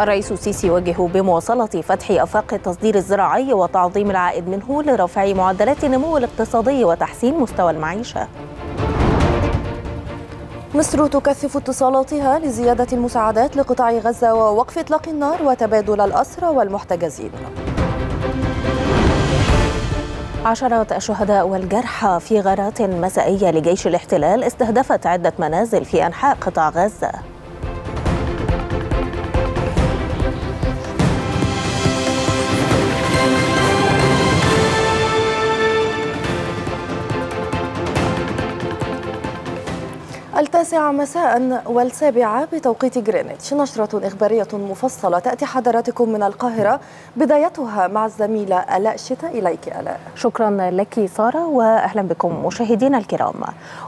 الرئيس السيسي يوجه بمواصلة فتح آفاق التصدير الزراعي وتعظيم العائد منه لرفع معدلات النمو الاقتصادي وتحسين مستوى المعيشة. مصر تكثف اتصالاتها لزيادة المساعدات لقطاع غزة ووقف إطلاق النار وتبادل الأسرى والمحتجزين. عشرات الشهداء والجرحى في غارات مسائية لجيش الاحتلال استهدفت عدة منازل في أنحاء قطاع غزة. al التاسعة مساء والسابعة بتوقيت جرينتش نشرة إخبارية مفصلة تأتي حضراتكم من القاهرة بدايتها مع الزميلة ألاء شتاء إليك ألاء. شكرا لك سارة وأهلا بكم مشاهدينا الكرام.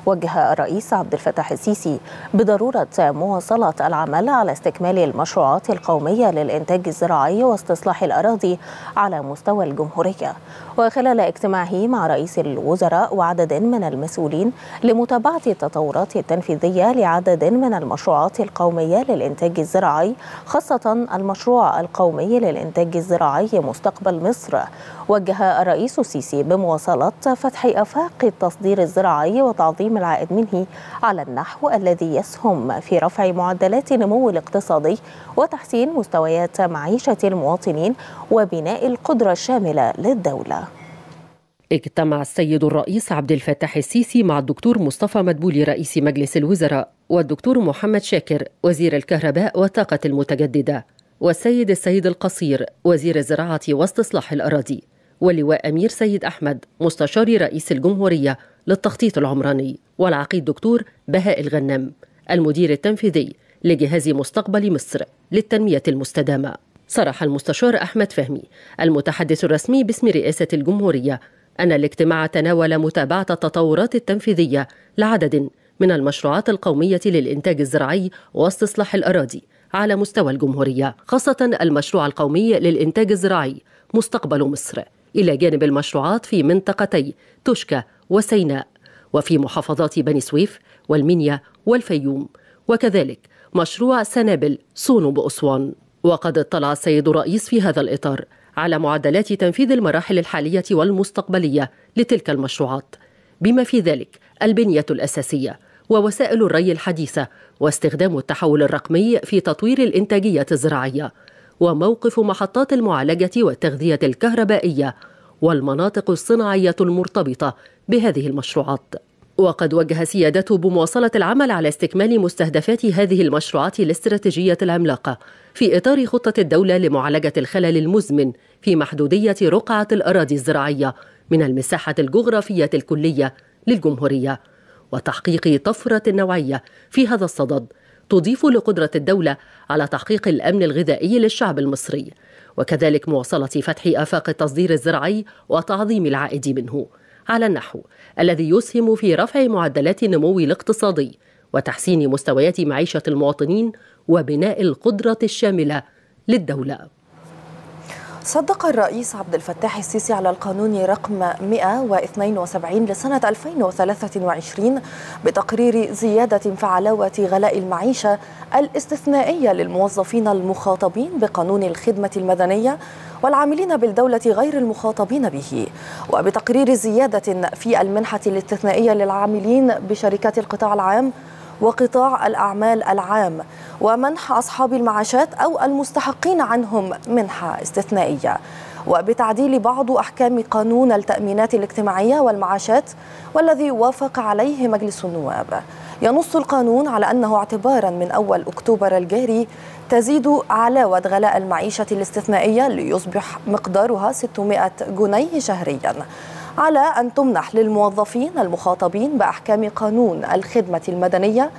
وجه الرئيس عبد الفتاح السيسي بضرورة مواصلة العمل على استكمال المشروعات القومية للإنتاج الزراعي واستصلاح الأراضي على مستوى الجمهورية. وخلال اجتماعه مع رئيس الوزراء وعدد من المسؤولين لمتابعة التطورات التنفيذية لعدد من المشروعات القومية للإنتاج الزراعي خاصة المشروع القومي للإنتاج الزراعي مستقبل مصر. وجه الرئيس السيسي بمواصلة فتح آفاق التصدير الزراعي وتعظيم العائد منه على النحو الذي يسهم في رفع معدلات النمو الاقتصادي وتحسين مستويات معيشة المواطنين وبناء القدرة الشاملة للدولة. اجتمع السيد الرئيس عبد الفتاح السيسي مع الدكتور مصطفى مدبولي رئيس مجلس الوزراء والدكتور محمد شاكر وزير الكهرباء والطاقة المتجددة والسيد السيد القصير وزير الزراعة واستصلاح الأراضي واللواء أمير سيد أحمد مستشار رئيس الجمهورية للتخطيط العمراني والعقيد دكتور بهاء الغنام المدير التنفيذي لجهاز مستقبل مصر للتنمية المستدامة. صرح المستشار أحمد فهمي المتحدث الرسمي باسم رئاسة الجمهورية أن الاجتماع تناول متابعة التطورات التنفيذية لعدد من المشروعات القومية للإنتاج الزراعي واستصلاح الأراضي على مستوى الجمهورية خاصة المشروع القومي للإنتاج الزراعي مستقبل مصر. إلى جانب المشروعات في منطقتي تشكى وسيناء وفي محافظات بني سويف والمنيا والفيوم وكذلك مشروع سنابل صونو بأسوان وقد اطلع السيد الرئيس في هذا الإطار على معدلات تنفيذ المراحل الحالية والمستقبلية لتلك المشروعات. بما في ذلك البنية الأساسية ووسائل الري الحديثة واستخدام التحول الرقمي في تطوير الإنتاجية الزراعية وموقف محطات المعالجة والتغذية الكهربائية والمناطق الصناعية المرتبطة بهذه المشروعات. وقد وجه سيادته بمواصلة العمل على استكمال مستهدفات هذه المشروعات الاستراتيجية العملاقة في إطار خطة الدولة لمعالجة الخلل المزمن في محدودية رقعة الأراضي الزراعية من المساحة الجغرافية الكلية للجمهورية وتحقيق طفرة نوعية في هذا الصدد تضيف لقدرة الدولة على تحقيق الأمن الغذائي للشعب المصري وكذلك مواصلة فتح آفاق التصدير الزراعي وتعظيم العائد منه. على النحو الذي يسهم في رفع معدلات النمو الاقتصادي وتحسين مستويات معيشة المواطنين وبناء القدرة الشاملة للدولة. صدق الرئيس عبد الفتاح السيسي على القانون رقم 172 لسنة 2023 بتقرير زيادة في علاوة غلاء المعيشة الاستثنائية للموظفين المخاطبين بقانون الخدمة المدنية والعاملين بالدولة غير المخاطبين به. وبتقرير زيادة في المنحة الاستثنائية للعاملين بشركات القطاع العام وقطاع الأعمال العام ومنح أصحاب المعاشات أو المستحقين عنهم منحة استثنائية. وبتعديل بعض أحكام قانون التأمينات الاجتماعية والمعاشات والذي وافق عليه مجلس النواب. ينص القانون على أنه اعتبارا من أول أكتوبر الجاري تزيد علاوة غلاء المعيشة الاستثنائية ليصبح مقدارها 600 جنيه شهريا. على أن تمنح للموظفين المخاطبين بأحكام قانون الخدمة المدنية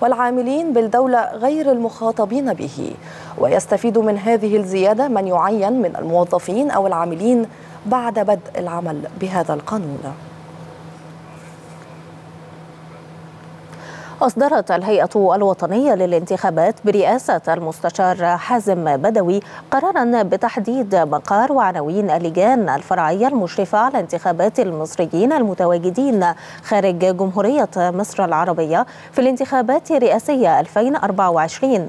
والعاملين بالدولة غير المخاطبين به. ويستفيد من هذه الزيادة من يعين من الموظفين أو العاملين بعد بدء العمل بهذا القانون. أصدرت الهيئة الوطنية للانتخابات برئاسة المستشار حازم بدوي قرارا بتحديد مقار وعناوين اللجان الفرعية المشرفة على انتخابات المصريين المتواجدين خارج جمهورية مصر العربية في الانتخابات الرئاسية 2024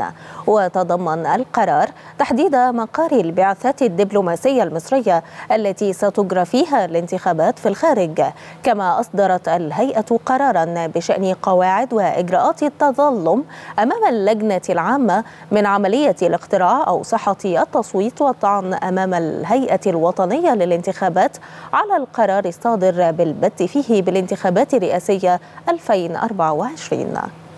وتضمن القرار تحديد مقار البعثات الدبلوماسية المصرية التي ستجرى فيها الانتخابات في الخارج. كما أصدرت الهيئة قرارا بشأن قواعد وإجراءات التظلم أمام اللجنة العامة من عملية الاقتراع أو صحة التصويت والطعن أمام الهيئة الوطنية للانتخابات على القرار الصادر بالبت فيه بالانتخابات الرئاسية 2024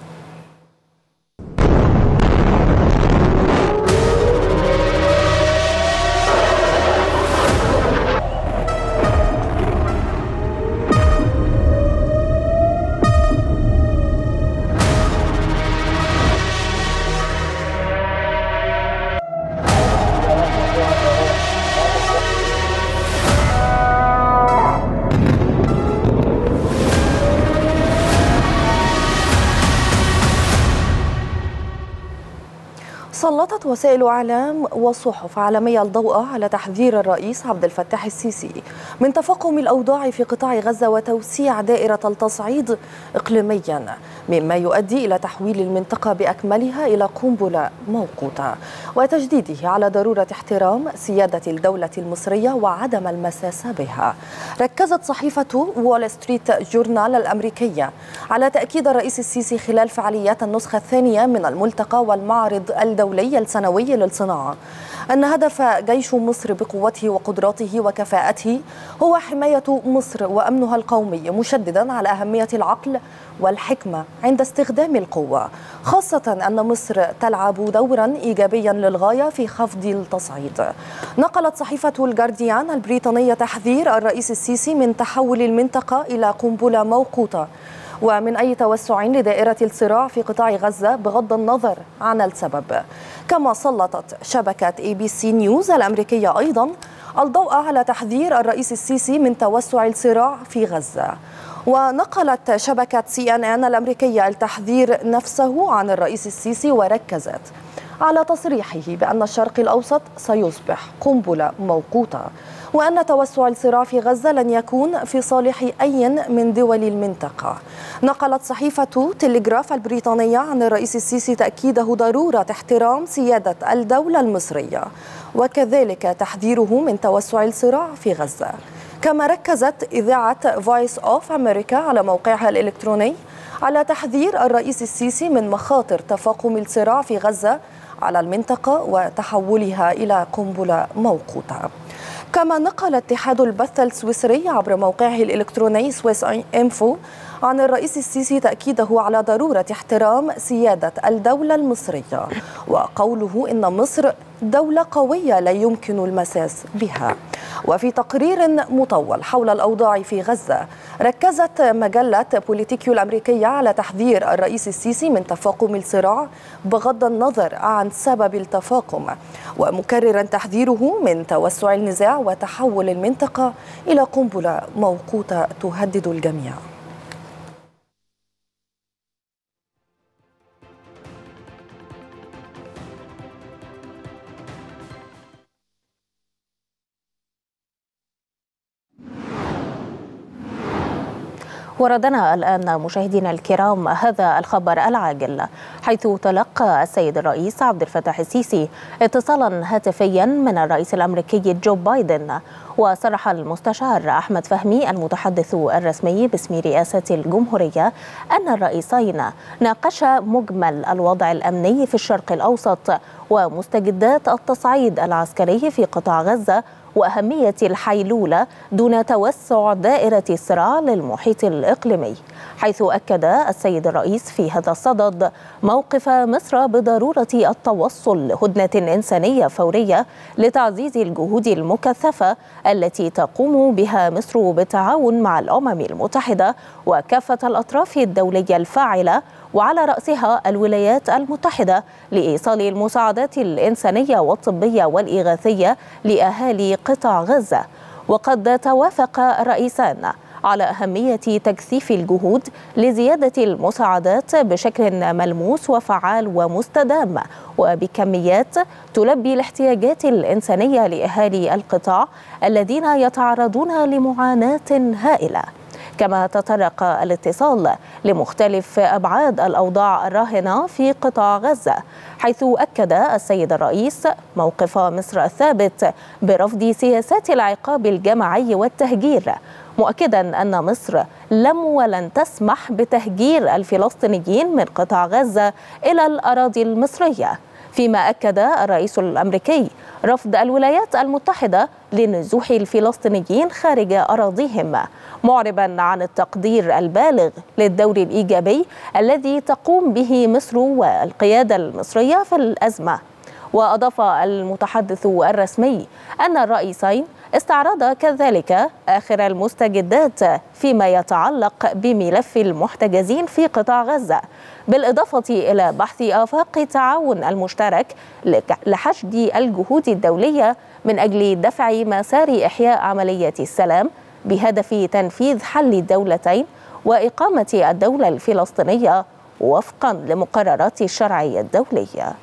سلطت وسائل إعلام وصحف عالمية الضوء على تحذير الرئيس عبد الفتاح السيسي من تفاقم الأوضاع في قطاع غزة وتوسيع دائرة التصعيد اقليميا مما يؤدي إلى تحويل المنطقة بأكملها إلى قنبلة موقوتة وتجديده على ضرورة احترام سيادة الدولة المصرية وعدم المساس بها. ركزت صحيفة وول ستريت جورنال الأمريكية على تأكيد الرئيس السيسي خلال فعاليات النسخة الثانية من الملتقى والمعرض الدولي السنوي للصناعة. أن هدف جيش مصر بقوته وقدراته وكفاءته هو حماية مصر وأمنها القومي مشددا على أهمية العقل والحكمة عند استخدام القوة. خاصة أن مصر تلعب دورا إيجابيا للغاية في خفض التصعيد. نقلت صحيفة الجارديان البريطانية تحذير الرئيس السيسي من تحول المنطقة إلى قنبلة موقوتة. ومن أي توسع لدائرة الصراع في قطاع غزة بغض النظر عن السبب. كما سلطت شبكة اي بي سي نيوز الأمريكية أيضا الضوء على تحذير الرئيس السيسي من توسع الصراع في غزة. ونقلت شبكة سي ان ان الأمريكية التحذير نفسه عن الرئيس السيسي وركزت على تصريحه بأن الشرق الأوسط سيصبح قنبلة موقوتة. وأن توسع الصراع في غزة لن يكون في صالح أي من دول المنطقة. نقلت صحيفة تلغراف البريطانية عن الرئيس السيسي تأكيده ضرورة احترام سيادة الدولة المصرية وكذلك تحذيره من توسع الصراع في غزة. كما ركزت إذاعة فويس أوف أمريكا على موقعها الإلكتروني على تحذير الرئيس السيسي من مخاطر تفاقم الصراع في غزة على المنطقة وتحولها إلى قنبلة موقوتة. كما نقل اتحاد البث السويسري عبر موقعه الإلكتروني سويس إنفو عن الرئيس السيسي تأكيده على ضرورة احترام سيادة الدولة المصرية. وقوله إن مصر دولة قوية لا يمكن المساس بها. وفي تقرير مطول حول الأوضاع في غزة ركزت مجلة بوليتيكيو الأمريكية على تحذير الرئيس السيسي من تفاقم الصراع بغض النظر عن سبب التفاقم. ومكررا تحذيره من توسع النزاع وتحول المنطقة إلى قنبلة موقوتة تهدد الجميع. وردنا الآن مشاهدينا الكرام هذا الخبر العاجل حيث تلقى السيد الرئيس عبد الفتاح السيسي اتصالا هاتفيا من الرئيس الأمريكي جو بايدن وصرح المستشار أحمد فهمي المتحدث الرسمي باسم رئاسة الجمهورية أن الرئيسين ناقشا مجمل الوضع الأمني في الشرق الأوسط ومستجدات التصعيد العسكري في قطاع غزة وأهمية الحيلولة دون توسع دائرة الصراع للمحيط الإقليمي حيث أكد السيد الرئيس في هذا الصدد موقف مصر بضرورة التوصل لهدنة إنسانية فورية لتعزيز الجهود المكثفة التي تقوم بها مصر بالتعاون مع الأمم المتحدة وكافة الأطراف الدولية الفاعلة وعلى رأسها الولايات المتحدة لإيصال المساعدات الإنسانية والطبية والإغاثية لأهالي قطاع غزة. وقد توافق الرئيسان على أهمية تكثيف الجهود لزيادة المساعدات بشكل ملموس وفعال ومستدام وبكميات تلبي الاحتياجات الإنسانية لأهالي القطاع الذين يتعرضون لمعاناة هائلة. كما تطرق الاتصال لمختلف أبعاد الأوضاع الراهنة في قطاع غزة حيث أكد السيد الرئيس موقف مصر الثابت برفض سياسات العقاب الجماعي والتهجير مؤكدا أن مصر لم ولن تسمح بتهجير الفلسطينيين من قطاع غزة إلى الأراضي المصرية. فيما أكد الرئيس الأمريكي رفض الولايات المتحدة لنزوح الفلسطينيين خارج أراضيهم معربا عن التقدير البالغ للدور الإيجابي الذي تقوم به مصر والقيادة المصرية في الأزمة. وأضاف المتحدث الرسمي أن الرئيسين استعرضا كذلك آخر المستجدات فيما يتعلق بملف المحتجزين في قطاع غزة بالإضافة إلى بحث آفاق التعاون المشترك لحشد الجهود الدولية من أجل دفع مسار إحياء عملية السلام بهدف تنفيذ حل الدولتين وإقامة الدولة الفلسطينية وفقا لمقررات الشرعيه الدولية.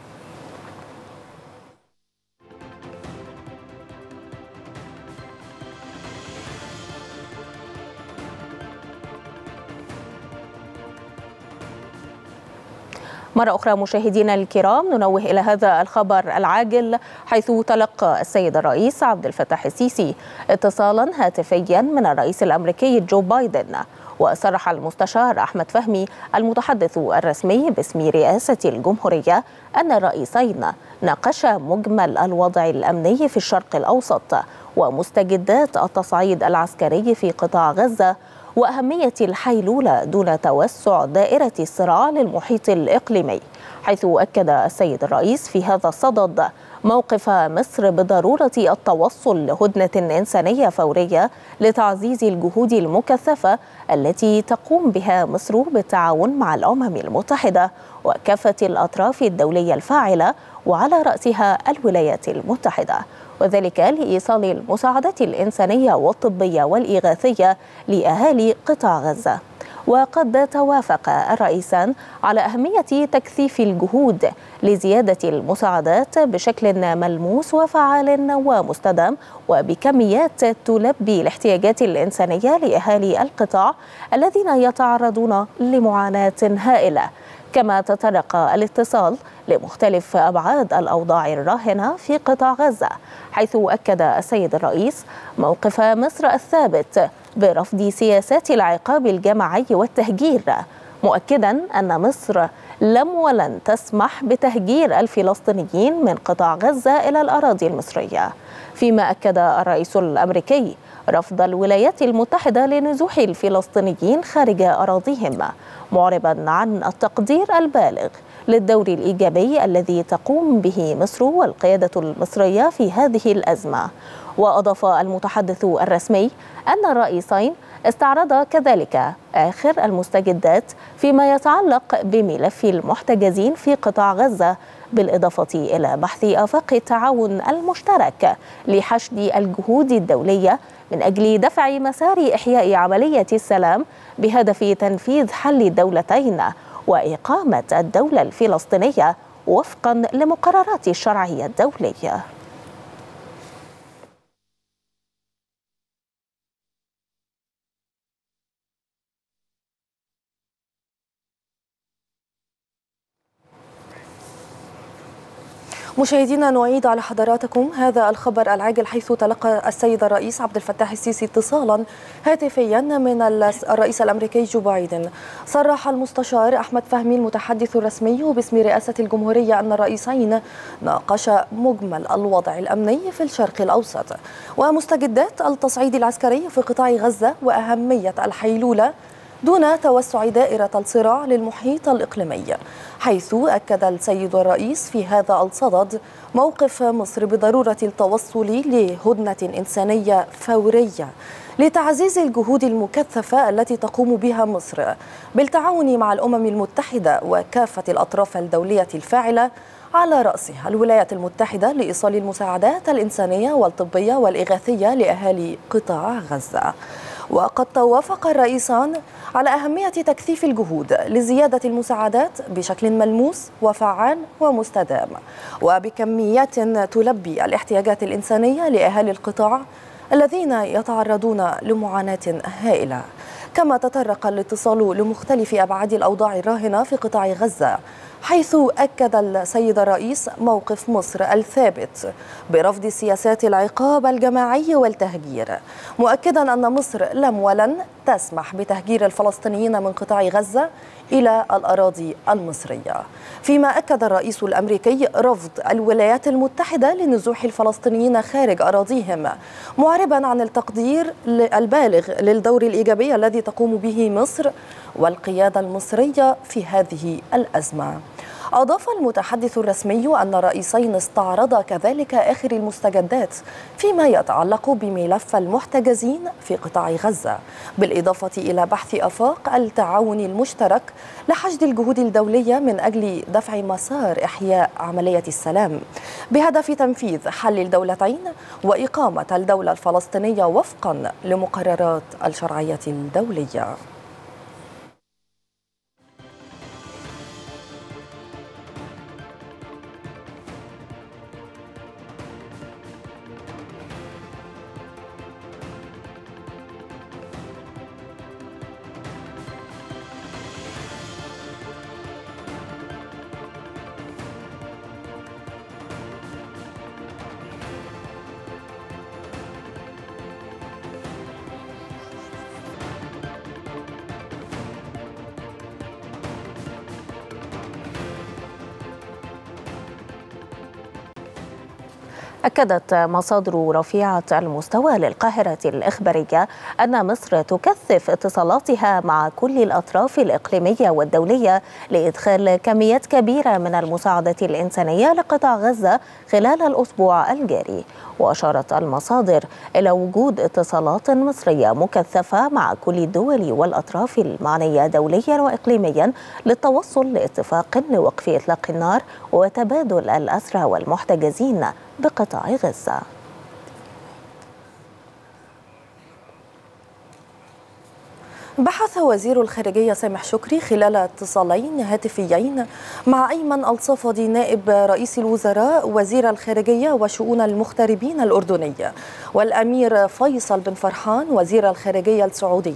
مرة أخرى مشاهدينا الكرام ننوه إلى هذا الخبر العاجل حيث تلقى السيد الرئيس عبد الفتاح السيسي اتصالا هاتفيا من الرئيس الأمريكي جو بايدن. وصرح المستشار أحمد فهمي المتحدث الرسمي باسم رئاسة الجمهورية أن الرئيسين ناقشا مجمل الوضع الأمني في الشرق الأوسط ومستجدات التصعيد العسكري في قطاع غزة وأهمية الحيلوله دون توسع دائرة الصراع للمحيط الإقليمي حيث أكد السيد الرئيس في هذا الصدد موقف مصر بضرورة التوصل لهدنة إنسانية فورية لتعزيز الجهود المكثفة التي تقوم بها مصر بالتعاون مع الأمم المتحدة وكافة الأطراف الدولية الفاعلة وعلى رأسها الولايات المتحدة. وذلك لإيصال المساعدات الإنسانية والطبية والإغاثية لأهالي قطاع غزة. وقد توافق الرئيسان على أهمية تكثيف الجهود لزيادة المساعدات بشكل ملموس وفعال ومستدام وبكميات تلبي الاحتياجات الإنسانية لأهالي القطاع الذين يتعرضون لمعاناة هائلة. كما تطرق الاتصال لمختلف أبعاد الأوضاع الراهنة في قطاع غزة حيث أكد السيد الرئيس موقف مصر الثابت برفض سياسات العقاب الجماعي والتهجير مؤكدا أن مصر لم ولن تسمح بتهجير الفلسطينيين من قطاع غزة إلى الأراضي المصرية. فيما أكد الرئيس الأمريكي رفض الولايات المتحدة لنزوح الفلسطينيين خارج أراضيهم معربا عن التقدير البالغ. للدور الإيجابي الذي تقوم به مصر والقيادة المصرية في هذه الأزمة. وأضاف المتحدث الرسمي أن الرئيسين استعرضا كذلك آخر المستجدات فيما يتعلق بملف المحتجزين في قطاع غزة بالإضافة إلى بحث آفاق التعاون المشترك لحشد الجهود الدولية من أجل دفع مسار إحياء عملية السلام بهدف تنفيذ حل الدولتين وإقامة الدولة الفلسطينية وفقا لمقررات الشرعيه الدولية. مشاهدينا نعيد على حضراتكم هذا الخبر العاجل حيث تلقى السيد الرئيس عبد الفتاح السيسي اتصالا هاتفيا من الرئيس الأمريكي جو بايدن. صرح المستشار أحمد فهمي المتحدث الرسمي باسم رئاسة الجمهورية أن الرئيسين ناقشا مجمل الوضع الأمني في الشرق الأوسط. ومستجدات التصعيد العسكري في قطاع غزة وأهمية الحيلولة دون توسع دائرة الصراع للمحيط الإقليمي حيث أكد السيد الرئيس في هذا الصدد موقف مصر بضرورة التوصل لهدنة إنسانية فورية لتعزيز الجهود المكثفة التي تقوم بها مصر بالتعاون مع الأمم المتحدة وكافة الأطراف الدولية الفاعلة على رأسها. الولايات المتحدة لإيصال المساعدات الإنسانية والطبية والإغاثية لأهالي قطاع غزة. وقد توافق الرئيسان على أهمية تكثيف الجهود لزيادة المساعدات بشكل ملموس وفعال ومستدام وبكميات تلبي الاحتياجات الإنسانية لأهالي القطاع الذين يتعرضون لمعاناة هائلة. كما تطرق الاتصال لمختلف أبعاد الأوضاع الراهنة في قطاع غزة حيث أكد السيد الرئيس موقف مصر الثابت برفض سياسات العقاب الجماعي والتهجير مؤكدا أن مصر لم ولن تسمح بتهجير الفلسطينيين من قطاع غزة إلى الأراضي المصرية. فيما أكد الرئيس الأمريكي رفض الولايات المتحدة لنزوح الفلسطينيين خارج أراضيهم. معربا عن التقدير البالغ للدور الإيجابي الذي تقوم به مصر والقيادة المصرية في هذه الأزمة. أضاف المتحدث الرسمي أن الرئيسين استعرضا كذلك آخر المستجدات فيما يتعلق بملف المحتجزين في قطاع غزة بالإضافة إلى بحث أفاق التعاون المشترك لحشد الجهود الدولية من أجل دفع مسار إحياء عملية السلام بهدف تنفيذ حل الدولتين وإقامة الدولة الفلسطينية وفقا لمقررات الشرعية الدولية. أكدت مصادر رفيعة المستوى للقاهرة الإخبارية أن مصر تكثف اتصالاتها مع كل الأطراف الإقليمية والدولية لإدخال كميات كبيرة من المساعدة الإنسانية لقطاع غزة خلال الأسبوع الجاري. وأشارت المصادر إلى وجود اتصالات مصرية مكثفة مع كل الدول والأطراف المعنية دوليا وإقليميا للتوصل لاتفاق لوقف إطلاق النار وتبادل الأسرى والمحتجزين بقطاع غزة. بحث وزير الخارجية سامح شكري خلال اتصالين هاتفيين مع أيمن الصفدي نائب رئيس الوزراء وزير الخارجية وشؤون المغتربين الأردني. والأمير فيصل بن فرحان وزير الخارجية السعودي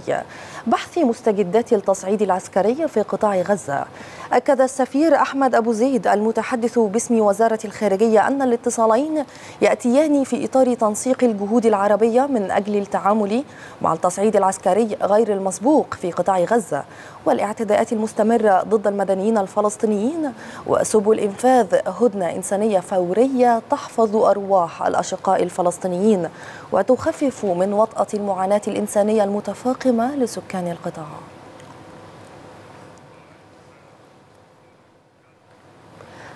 بحث مستجدات التصعيد العسكري في قطاع غزة. أكد السفير أحمد أبو زيد المتحدث باسم وزارة الخارجية أن الاتصالين يأتيان في إطار تنسيق الجهود العربية من أجل التعامل مع التصعيد العسكري غير المسبوق في قطاع غزة. والاعتداءات المستمرة ضد المدنيين الفلسطينيين وسبل إنفاذ هدنة إنسانية فورية تحفظ أرواح الأشقاء الفلسطينيين وتخفف من وطأة المعاناة الإنسانية المتفاقمة لسكان القطاع.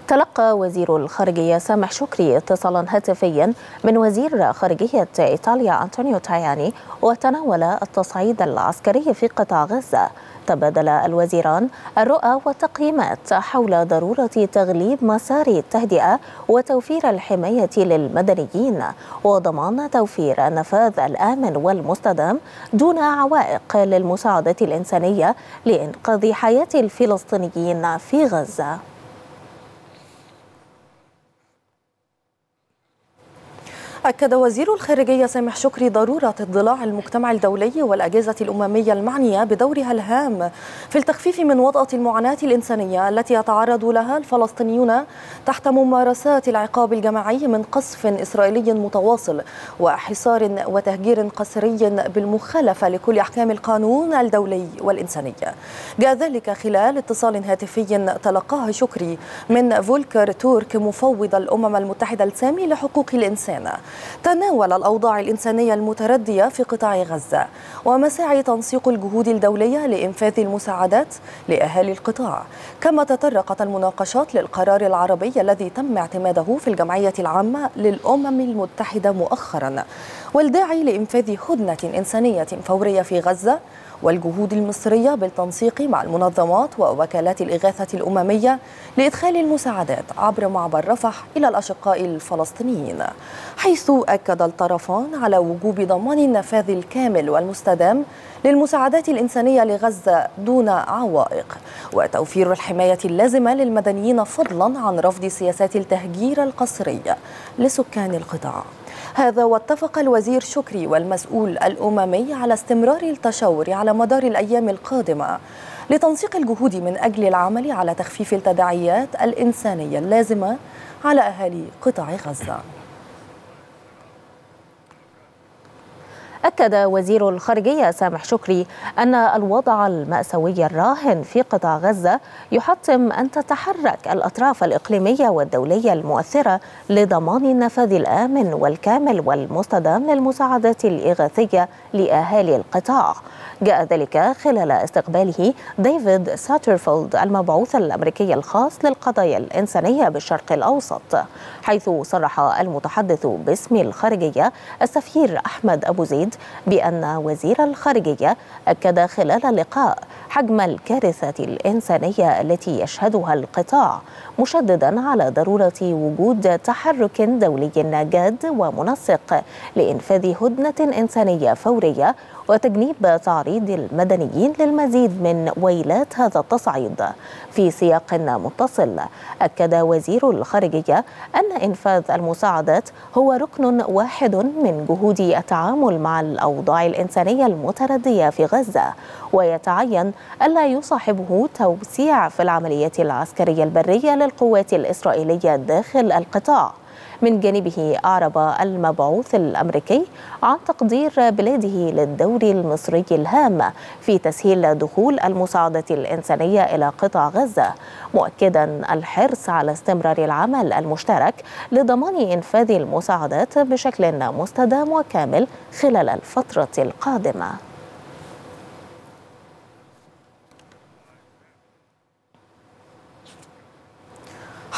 تلقى وزير الخارجية سامح شكري اتصالا هاتفيا من وزير خارجية إيطاليا أنطونيو تاياني وتناول التصعيد العسكري في قطاع غزة. تبادل الوزيران الرؤى والتقييمات حول ضرورة تغليب مسار التهدئة وتوفير الحماية للمدنيين وضمان توفير النفاذ الآمن والمستدام دون عوائق للمساعدة الإنسانية لإنقاذ حياة الفلسطينيين في غزة. أكد وزير الخارجية سامح شكري ضرورة اضلاع المجتمع الدولي والأجهزة الأممية المعنية بدورها الهام في التخفيف من وطأة المعاناة الإنسانية التي يتعرض لها الفلسطينيون تحت ممارسات العقاب الجماعي من قصف إسرائيلي متواصل وحصار وتهجير قسري بالمخالفة لكل أحكام القانون الدولي والإنساني. جاء ذلك خلال اتصال هاتفي تلقاه شكري من فولكر تورك مفوض الأمم المتحدة السامي لحقوق الإنسان. تناول الأوضاع الإنسانية المتردية في قطاع غزة ومساعي تنسيق الجهود الدولية لإنفاذ المساعدات لأهالي القطاع. كما تطرقت المناقشات للقرار العربي الذي تم اعتماده في الجمعية العامة للأمم المتحدة مؤخرا والداعي لإنفاذ هدنة إنسانية فورية في غزة والجهود المصرية بالتنسيق مع المنظمات ووكالات الإغاثة الأممية لإدخال المساعدات عبر معبر رفح إلى الأشقاء الفلسطينيين حيث أكد الطرفان على وجوب ضمان النفاذ الكامل والمستدام للمساعدات الإنسانية لغزة دون عوائق وتوفير الحماية اللازمة للمدنيين فضلا عن رفض سياسات التهجير القسري لسكان القطاع. هذا واتفق الوزير شكري والمسؤول الأممي على استمرار التشاور على مدار الأيام القادمة لتنسيق الجهود من أجل العمل على تخفيف التداعيات الإنسانية اللازمة على أهالي قطاع غزة. أكد وزير الخارجية سامح شكري أن الوضع المأساوي الراهن في قطاع غزة يحتم أن تتحرك الأطراف الإقليمية والدولية المؤثرة لضمان النفاذ الآمن والكامل والمستدام للمساعدات الإغاثية لأهالي القطاع. جاء ذلك خلال استقباله ديفيد ساترفيلد المبعوث الأمريكي الخاص للقضايا الإنسانية بالشرق الأوسط حيث صرح المتحدث باسم الخارجية السفير أحمد أبو زيد بأن وزير الخارجية أكد خلال اللقاء حجم الكارثة الإنسانية التي يشهدها القطاع مشددا على ضرورة وجود تحرك دولي جاد ومنسق لإنفاذ هدنة إنسانية فورية وتجنيب تعريض المدنيين للمزيد من ويلات هذا التصعيد. في سياق متصل أكد وزير الخارجية أن إنفاذ المساعدات هو ركن واحد من جهود التعامل مع الأوضاع الإنسانية المتردية في غزة. ويتعين ألا يصاحبه توسيع في العمليات العسكرية البرية للقوات الإسرائيلية داخل القطاع. من جانبه أعرب المبعوث الأمريكي عن تقدير بلاده للدور المصري الهام في تسهيل دخول المساعدة الإنسانية إلى قطاع غزة مؤكدا الحرص على استمرار العمل المشترك لضمان إنفاذ المساعدات بشكل مستدام وكامل خلال الفترة القادمة.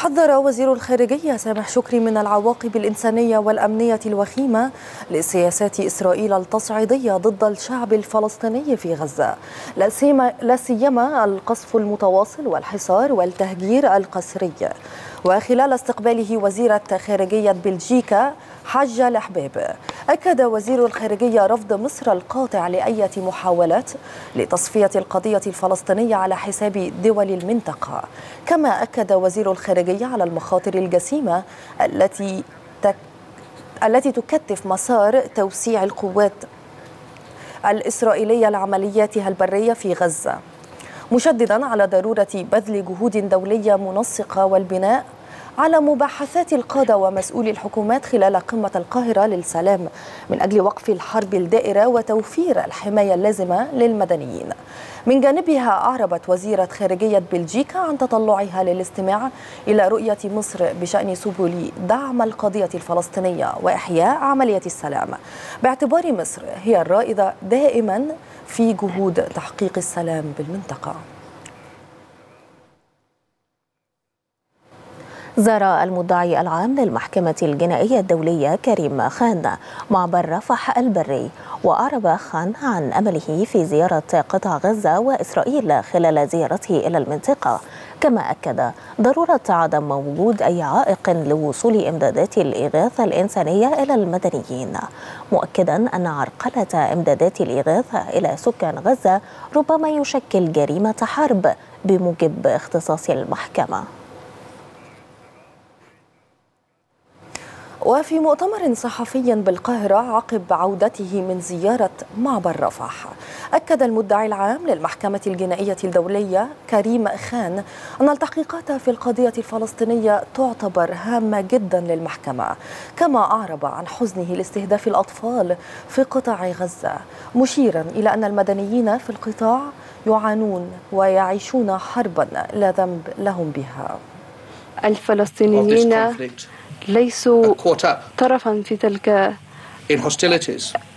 حذر وزير الخارجية سامح شكري من العواقب الإنسانية والأمنية الوخيمة لسياسات إسرائيل التصعيدية ضد الشعب الفلسطيني في غزة. لا سيما القصف المتواصل والحصار والتهجير القسري. وخلال استقباله وزيرة خارجية بلجيكا حج الأحباب أكد وزير الخارجية رفض مصر القاطع لأية محاولات لتصفية القضية الفلسطينية على حساب دول المنطقة. كما أكد وزير الخارجية على المخاطر الجسيمة التي تك التي تكتف مسار توسيع القوات الإسرائيلية لعملياتها البرية في غزة. مشددا على ضرورة بذل جهود دولية منسقة والبناء على مباحثات القادة ومسؤولي الحكومات خلال قمة القاهرة للسلام من أجل وقف الحرب الدائرة وتوفير الحماية اللازمة للمدنيين. من جانبها أعربت وزيرة خارجية بلجيكا عن تطلعها للاستماع إلى رؤية مصر بشأن سبل دعم القضية الفلسطينية وإحياء عملية السلام. باعتبار مصر هي الرائدة دائما في جهود تحقيق السلام بالمنطقة. زار المدعي العام للمحكمة الجنائية الدولية كريم خان معبر رفح البري وأعرب خان عن أمله في زيارة قطاع غزة وإسرائيل خلال زيارته إلى المنطقة. كما أكد ضرورة عدم وجود أي عائق لوصول إمدادات الإغاثة الإنسانية إلى المدنيين. مؤكدا أن عرقلة إمدادات الإغاثة إلى سكان غزة ربما يشكل جريمة حرب بموجب اختصاص المحكمة. وفي مؤتمر صحفي بالقاهرة عقب عودته من زيارة معبر رفح. أكد المدعي العام للمحكمة الجنائية الدولية كريم خان أن التحقيقات في القضية الفلسطينية تعتبر هامة جدا للمحكمة كما أعرب عن حزنه لاستهداف الأطفال في قطاع غزة مشيرا إلى أن المدنيين في القطاع يعانون ويعيشون حربا لا ذنب لهم بها. الفلسطينيين ليسوا طرفا في تلك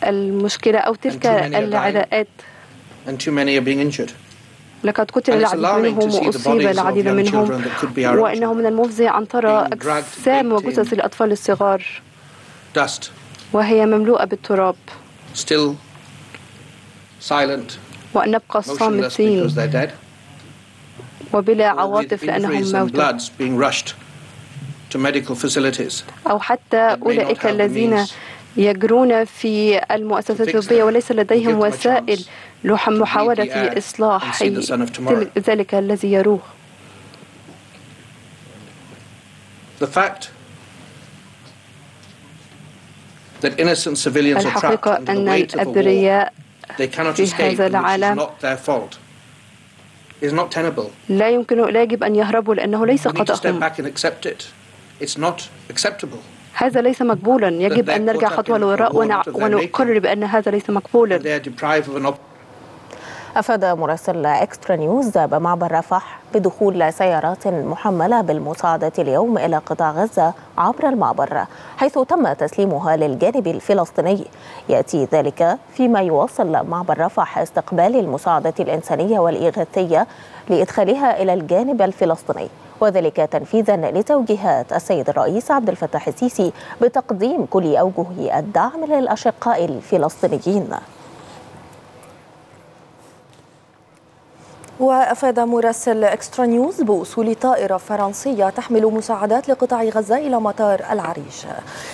المشكلة أو تلك العداءات. لقد قتل العديد منهم وأصيب العديد منهم. وإنه من المفزع أن ترى أجسام وجثث الأطفال الصغار. وهي مملوءة بالتراب. وأن نبقى صامتين. وبلا عواطف لأنهم injuries أو حتى أولئك الذين يجرون في المؤسسات الطبية وليس لديهم وسائل لمحاولة إصلاح ذلك الذي يروه. The fact that innocent civilians are trapped الحقيقة أن الأبرياء في escape هذا العالم not their fault. Is not tenable. لا يمكن لا يجب أن يهربوا لأنه ليس خطأهم. هذا ليس مقبولا. يجب أن نرجع خطوة للوراء ونقرر بأن هذا ليس مقبولا. They are deprived of an opportunity. أفاد مراسل إكسترا نيوز بمعبر رفح بدخول سيارات محملة بالمساعدة اليوم إلى قطاع غزة عبر المعبر حيث تم تسليمها للجانب الفلسطيني. يأتي ذلك فيما يواصل معبر رفح استقبال المساعدة الإنسانية والإغاثية لإدخالها إلى الجانب الفلسطيني. وذلك تنفيذا لتوجيهات السيد الرئيس عبد الفتاح السيسي بتقديم كل أوجه الدعم للأشقاء الفلسطينيين. وأفاد مراسل إكسترا نيوز بوصول طائرة فرنسية تحمل مساعدات لقطاع غزة إلى مطار العريش.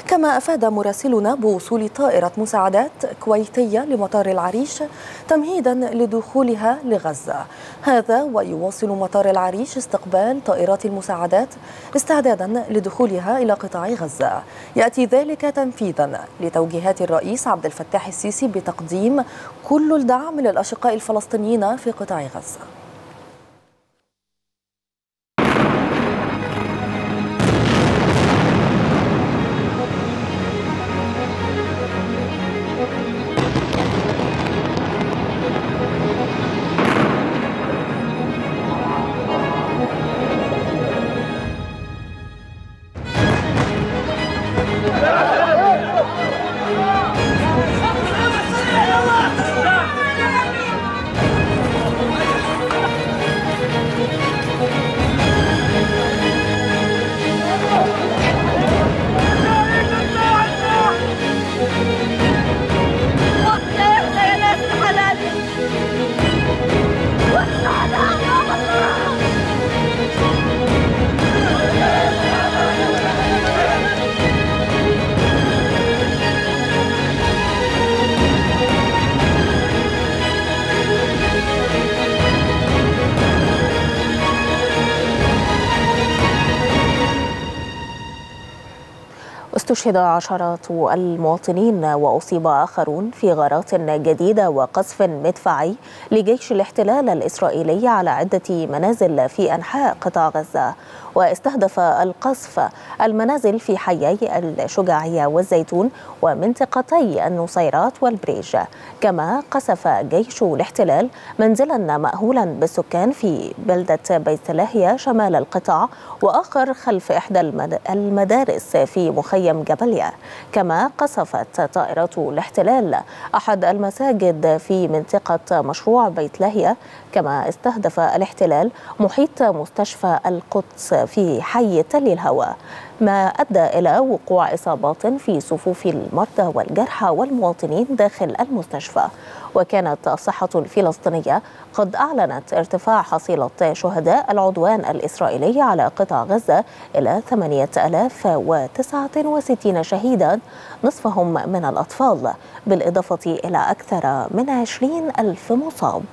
كما أفاد مراسلنا بوصول طائرة مساعدات كويتية لمطار العريش تمهيدا لدخولها لغزة. هذا ويواصل مطار العريش استقبال طائرات المساعدات استعدادا لدخولها إلى قطاع غزة. يأتي ذلك تنفيذا لتوجيهات الرئيس عبد الفتاح السيسي بتقديم كل الدعم للأشقاء الفلسطينيين في قطاع غزة. أستشهد عشرات المواطنين وأصيب آخرون في غارات جديدة وقصف مدفعي لجيش الاحتلال الإسرائيلي على عدة منازل في أنحاء قطاع غزة. واستهدف القصف المنازل في حيي الشجاعيه والزيتون ومنطقتي النصيرات والبريج. كما قصف جيش الاحتلال منزلا مأهولا بالسكان في بلدة بيت لاهيا شمال القطاع وآخر خلف المد- المدارس في مخيم جبليا كما قصفت طائرة الاحتلال أحد المساجد في منطقة مشروع بيت لاهيا كما استهدف الاحتلال محيط مستشفى القدس في حي تل الهوى. ما أدى إلى وقوع إصابات في صفوف المرضى والجرحى والمواطنين داخل المستشفى. وكانت الصحة الفلسطينية قد أعلنت ارتفاع حصيلة شهداء العدوان الإسرائيلي على قطاع غزة إلى 8069 شهيدا نصفهم من الأطفال بالإضافة إلى أكثر من 20 ألف مصاب.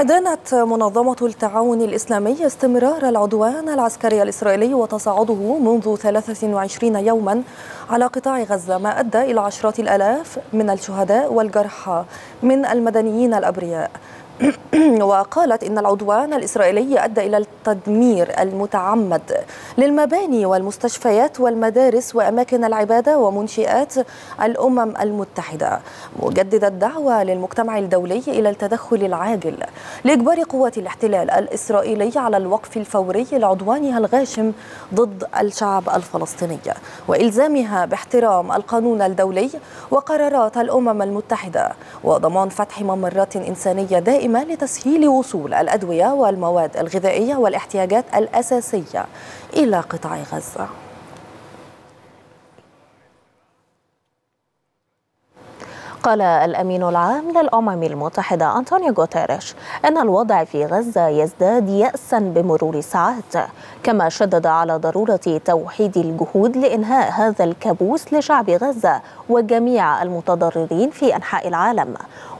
أدانت منظمة التعاون الإسلامي استمرار العدوان العسكري الإسرائيلي وتصاعده منذ 23 يوما على قطاع غزة ما أدى إلى عشرات الآلاف من الشهداء والجرحى من المدنيين الأبرياء. وقالت إن العدوان الإسرائيلي أدى إلى التدمير المتعمد للمباني والمستشفيات والمدارس وأماكن العبادة ومنشئات الأمم المتحدة. مجددة الدعوة للمجتمع الدولي إلى التدخل العاجل لإجبار قوات الاحتلال الإسرائيلي على الوقف الفوري لعدوانها الغاشم ضد الشعب الفلسطيني وإلزامها باحترام القانون الدولي وقرارات الأمم المتحدة. وضمان فتح ممرات إنسانية دائمة الدائمة لتسهيل وصول الأدوية والمواد الغذائية والاحتياجات الأساسية إلى قطاع غزة. قال الأمين العام للأمم المتحدة أنطونيو غوتيريش أن الوضع في غزة يزداد يأسا بمرور الساعات كما شدد على ضرورة توحيد الجهود لإنهاء هذا الكابوس لشعب غزة وجميع المتضررين في أنحاء العالم.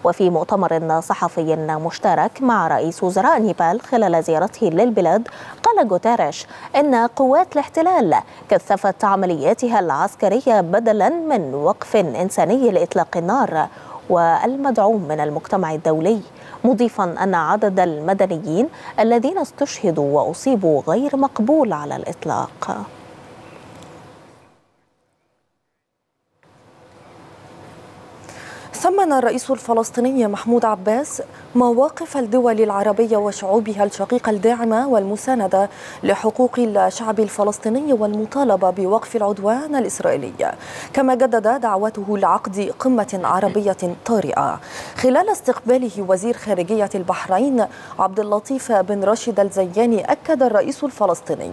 وفي مؤتمر صحفي مشترك مع رئيس وزراء نيبال خلال زيارته للبلاد قال غوتيريش إن قوات الاحتلال كثفت عملياتها العسكرية بدلا من وقف إنساني لإطلاق النار والمدعوم من المجتمع الدولي مضيفا أن عدد المدنيين الذين استشهدوا وأصيبوا غير مقبول على الإطلاق. ثمن الرئيس الفلسطيني محمود عباس مواقف الدول العربية وشعوبها الشقيقة الداعمة والمساندة لحقوق الشعب الفلسطيني والمطالبة بوقف العدوان الإسرائيلي. كما جدد دعوته لعقد قمة عربية طارئة. خلال استقباله وزير خارجية البحرين عبد اللطيف بن راشد الزياني أكد الرئيس الفلسطيني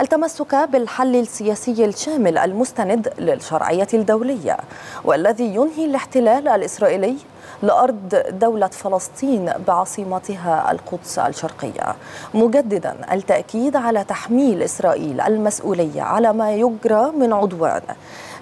التمسك بالحل السياسي الشامل المستند للشرعية الدولية والذي ينهي الاحتلال الإسرائيلي لأرض دولة فلسطين بعاصمتها القدس الشرقية. مجددا التأكيد على تحميل إسرائيل المسؤولية على ما يجرى من عدوان.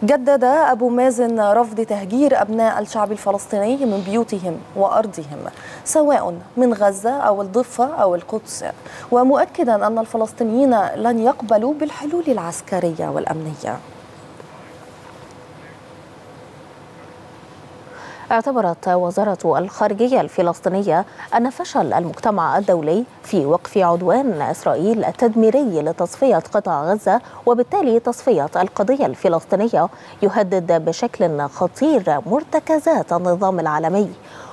جدد أبو مازن رفض تهجير أبناء الشعب الفلسطيني من بيوتهم وأرضهم سواء من غزة أو الضفة أو القدس. ومؤكدا أن الفلسطينيين لن يقبلوا بالحلول العسكرية والأمنية. اعتبرت وزارة الخارجية الفلسطينية أن فشل المجتمع الدولي في وقف عدوان إسرائيل التدميري لتصفية قطاع غزة وبالتالي تصفية القضية الفلسطينية يهدد بشكل خطير مرتكزات النظام العالمي.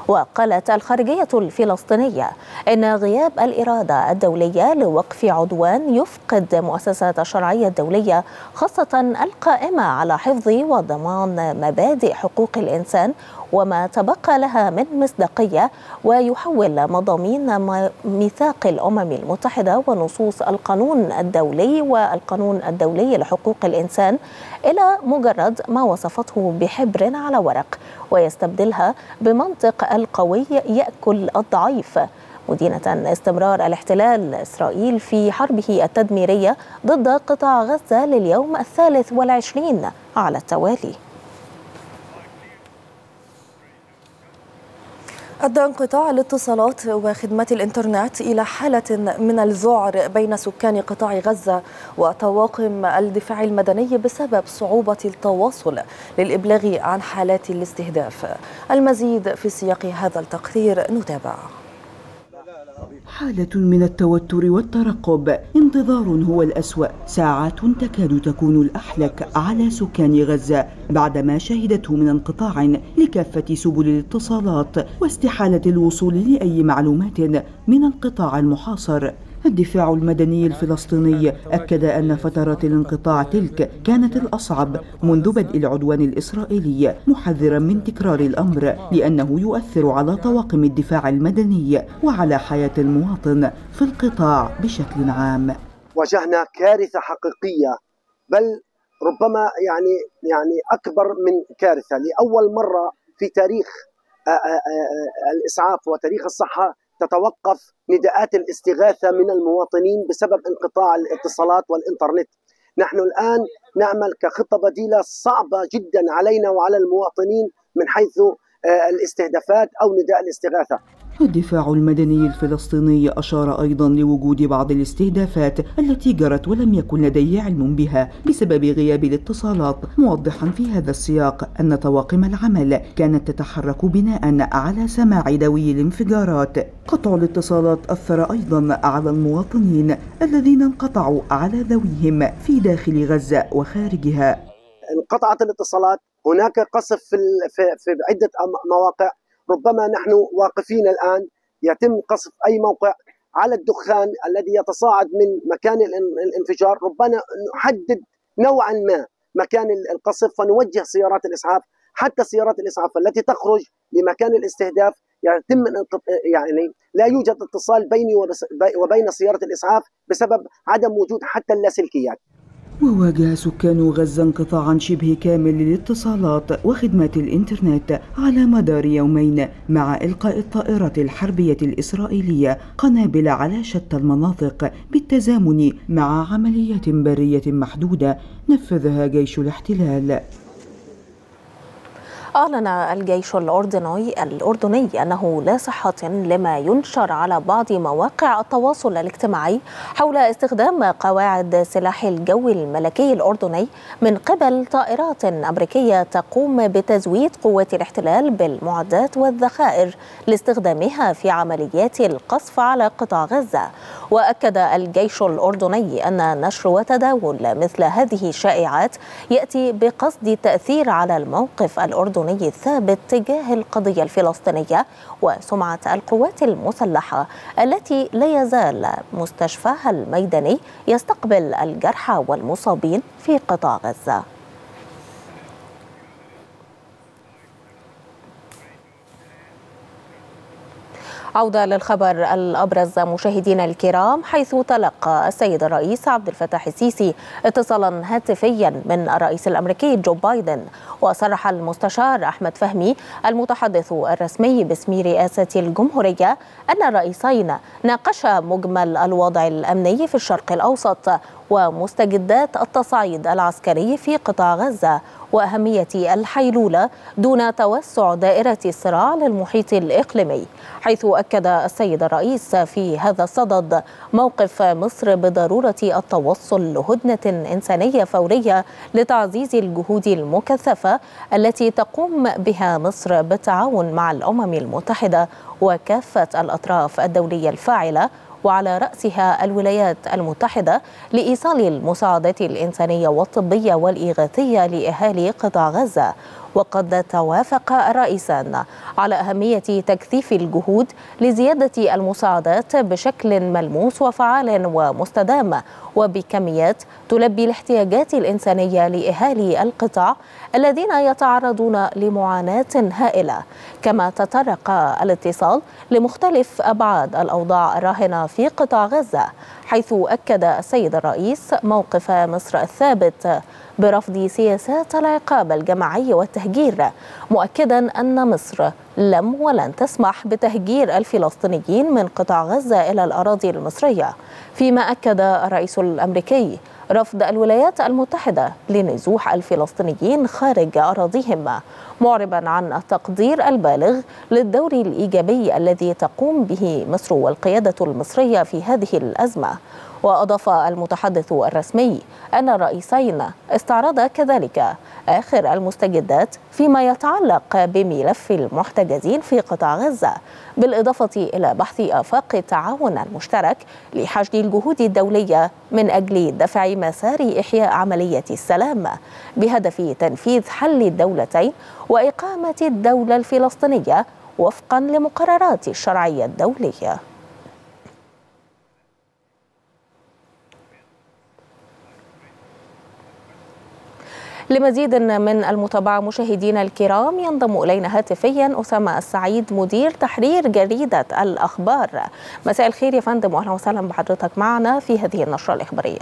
وقالت الخارجية الفلسطينية إن غياب الإرادة الدولية لوقف عدوان يفقد مؤسسات الشرعية الدولية خاصة القائمة على حفظ وضمان مبادئ حقوق الإنسان وما تبقى لها من مصداقية ويحول مضامين ميثاق الأمم المتحدة ونصوص القانون الدولي والقانون الدولي لحقوق الإنسان إلى مجرد ما وصفته بحبر على ورق ويستبدلها بمنطق القوي يأكل الضعيف. مدينة استمرار الاحتلال إسرائيل في حربه التدميرية ضد قطاع غزة لليوم الثالث والعشرين على التوالي. أدى انقطاع الاتصالات وخدمات الإنترنت إلى حالة من الذعر بين سكان قطاع غزة وطواقم الدفاع المدني بسبب صعوبة التواصل للإبلاغ عن حالات الاستهداف. المزيد في سياق هذا التقرير نتابع. حالة من التوتر والترقب. انتظار هو الأسوأ. ساعات تكاد تكون الأحلك على سكان غزة. بعدما شهدته من انقطاع لكافة سبل الاتصالات واستحالة الوصول لأي معلومات من القطاع المحاصر. الدفاع المدني الفلسطيني أكد أن فترات الانقطاع تلك كانت الأصعب منذ بدء العدوان الإسرائيلي محذرا من تكرار الأمر لأنه يؤثر على طواقم الدفاع المدني وعلى حياة المواطن في القطاع بشكل عام. واجهنا كارثة حقيقية بل ربما يعني يعني أكبر من كارثة. لأول مرة في تاريخ الإسعاف وتاريخ الصحة تتوقف نداءات الاستغاثة من المواطنين بسبب انقطاع الاتصالات والانترنت. نحن الآن نعمل كخطة بديلة صعبة جدا علينا وعلى المواطنين من حيث الاستهدافات أو نداء الاستغاثة. الدفاع المدني الفلسطيني أشار أيضا لوجود بعض الاستهدافات التي جرت ولم يكن لديه علم بها بسبب غياب الاتصالات موضحا في هذا السياق أن طواقم العمل كانت تتحرك بناء على سماع دوي الانفجارات. قطع الاتصالات أثر أيضا على المواطنين الذين انقطعوا على ذويهم في داخل غزة وخارجها. انقطعت الاتصالات هناك قصف في, في عدة مواقع ربما نحن واقفين الآن يتم قصف أي موقع على الدخان الذي يتصاعد من مكان الانفجار. ربما نحدد نوعا ما مكان القصف فنوجه سيارات الإسعاف. حتى سيارات الإسعاف التي تخرج لمكان الاستهداف يتم يعني لا يوجد اتصال بيني وبين سيارة الإسعاف بسبب عدم وجود حتى اللاسلكيات. وواجه سكان غزة انقطاعا شبه كامل للاتصالات وخدمات الإنترنت على مدار يومين مع إلقاء الطائرات الحربية الإسرائيلية قنابل على شتى المناطق بالتزامن مع عمليات برية محدودة نفذها جيش الاحتلال. أعلن الجيش الأردني الأردني أنه لا صحة لما ينشر على بعض مواقع التواصل الاجتماعي حول استخدام قواعد سلاح الجو الملكي الأردني من قبل طائرات أمريكية تقوم بتزويد قوات الاحتلال بالمعدات والذخائر لاستخدامها في عمليات القصف على قطاع غزة. وأكد الجيش الأردني أن نشر وتداول مثل هذه الشائعات يأتي بقصد التأثير على الموقف الأردني. الأردني الثابت تجاه القضية الفلسطينية وسمعة القوات المسلحة التي لا يزال مستشفاها الميداني يستقبل الجرحى والمصابين في قطاع غزة. عودة للخبر الأبرز مشاهدينا الكرام حيث تلقى السيد الرئيس عبد الفتاح السيسي اتصالا هاتفيا من الرئيس الأمريكي جو بايدن. وصرح المستشار أحمد فهمي المتحدث الرسمي باسم رئاسة الجمهورية أن الرئيسين ناقشا مجمل الوضع الأمني في الشرق الأوسط ومستجدات التصعيد العسكري في قطاع غزة. وأهمية الحيلولة دون توسع دائرة الصراع للمحيط الإقليمي حيث أكد السيد الرئيس في هذا الصدد موقف مصر بضرورة التوصل لهدنة إنسانية فورية لتعزيز الجهود المكثفة التي تقوم بها مصر بالتعاون مع الأمم المتحدة وكافة الأطراف الدولية الفاعلة وعلى رأسها الولايات المتحدة لإيصال المساعدات الإنسانية والطبية والإغاثية لأهالي قطاع غزة. وقد توافق الرئيسان على أهمية تكثيف الجهود لزيادة المساعدات بشكل ملموس وفعال ومستدام وبكميات تلبي الاحتياجات الإنسانية لأهالي القطاع الذين يتعرضون لمعاناة هائلة. كما تطرق الاتصال لمختلف أبعاد الأوضاع الراهنة في قطاع غزة حيث أكد السيد الرئيس موقف مصر الثابت برفض سياسات العقاب الجماعي والتهجير مؤكدا أن مصر لم ولن تسمح بتهجير الفلسطينيين من قطاع غزة إلى الأراضي المصرية. فيما أكد الرئيس الأمريكي رفض الولايات المتحدة لنزوح الفلسطينيين خارج أراضيهم معربا عن التقدير البالغ للدور الإيجابي الذي تقوم به مصر والقيادة المصرية في هذه الأزمة. وأضاف المتحدث الرسمي أن الرئيسين استعرضا كذلك آخر المستجدات فيما يتعلق بملف المحتجزين في قطاع غزة بالإضافة إلى بحث آفاق التعاون المشترك لحشد الجهود الدولية من أجل دفع مسار إحياء عملية السلام بهدف تنفيذ حل الدولتين وإقامة الدولة الفلسطينية وفقا لمقررات الشرعية الدولية. لمزيد من المتابعة مشاهدينا الكرام ينضم إلينا هاتفيا أسامة السعيد مدير تحرير جريدة الأخبار مساء الخير يا فندم وأهلا وسهلا بحضرتك معنا في هذه النشرة الإخبارية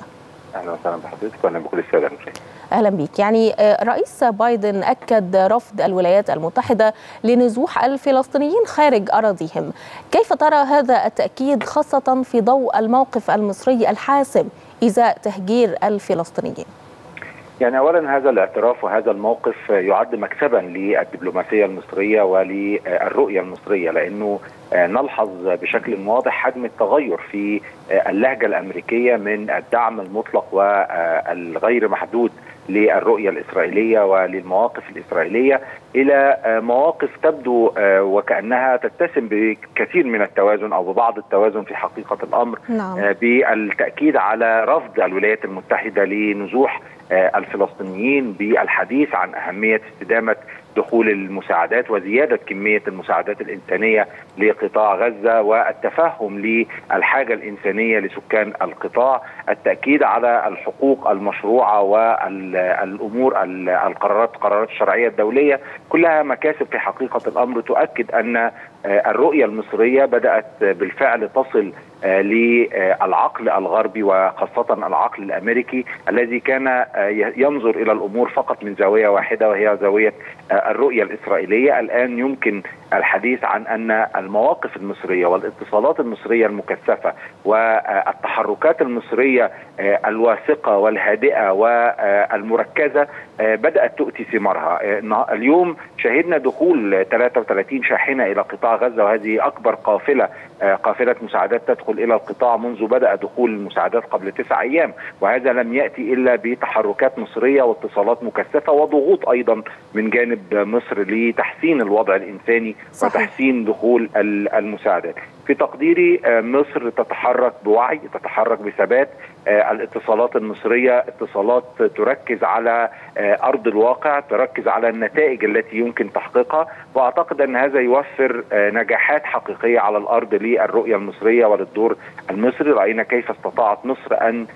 أهلا وسهلا بحضرتك واهلا بكل السادة المشاهدين. أهلا بك، يعني رئيس بايدن أكد رفض الولايات المتحدة لنزوح الفلسطينيين خارج أراضيهم، كيف ترى هذا التأكيد خاصة في ضوء الموقف المصري الحاسم إزاء تهجير الفلسطينيين؟ يعني اولا هذا الاعتراف وهذا الموقف يعد مكسبا للدبلوماسية المصرية وللرؤية المصرية لأنه نلحظ بشكل واضح حجم التغير في اللهجة الأمريكية من الدعم المطلق والغير محدود للرؤية الإسرائيلية وللمواقف الإسرائيلية إلى مواقف تبدو وكأنها تتسم بكثير من التوازن أو ببعض التوازن في حقيقة الأمر نعم. بالتأكيد على رفض الولايات المتحدة لنزوح الفلسطينيين بالحديث عن أهمية استدامة دخول المساعدات وزيادة كمية المساعدات الإنسانية لقطاع غزة والتفهم للحاجة الإنسانية لسكان القطاع، التأكيد على الحقوق المشروعة والأمور القرارات القرارات الشرعية الدولية. كلها مكاسب في حقيقة الأمر. تؤكد أن الرؤية المصرية بدأت بالفعل تصل للعقل الغربي وخاصة العقل الأمريكي الذي كان ينظر إلى الأمور فقط من زاوية واحدة وهي زاوية الرؤية الإسرائيلية. الآن يمكن الحديث عن أن المواقف المصرية والاتصالات المصرية المكثفة والتحركات المصرية الواثقة والهادئة والمركزة بدأت تؤتي ثمارها. اليوم شهدنا دخول 33 شاحنة إلى قطاع غزة وهذه أكبر قافلة قافلة مساعدات تدخل إلى القطاع منذ بدأ دخول المساعدات قبل تسع أيام وهذا لم يأتي إلا بتحركات مصرية واتصالات مكثفة وضغوط أيضا من جانب مصر لتحسين الوضع الإنساني صحيح. وتحسين دخول المساعدات. في تقديري مصر تتحرك بوعي تتحرك بثبات. الاتصالات المصرية اتصالات تركز على أرض الواقع تركز على النتائج التي يمكن تحقيقها. وأعتقد أن هذا يوفر نجاحات حقيقية على الأرض للرؤية المصرية وللدور المصري. رأينا كيف استطاعت مصر أن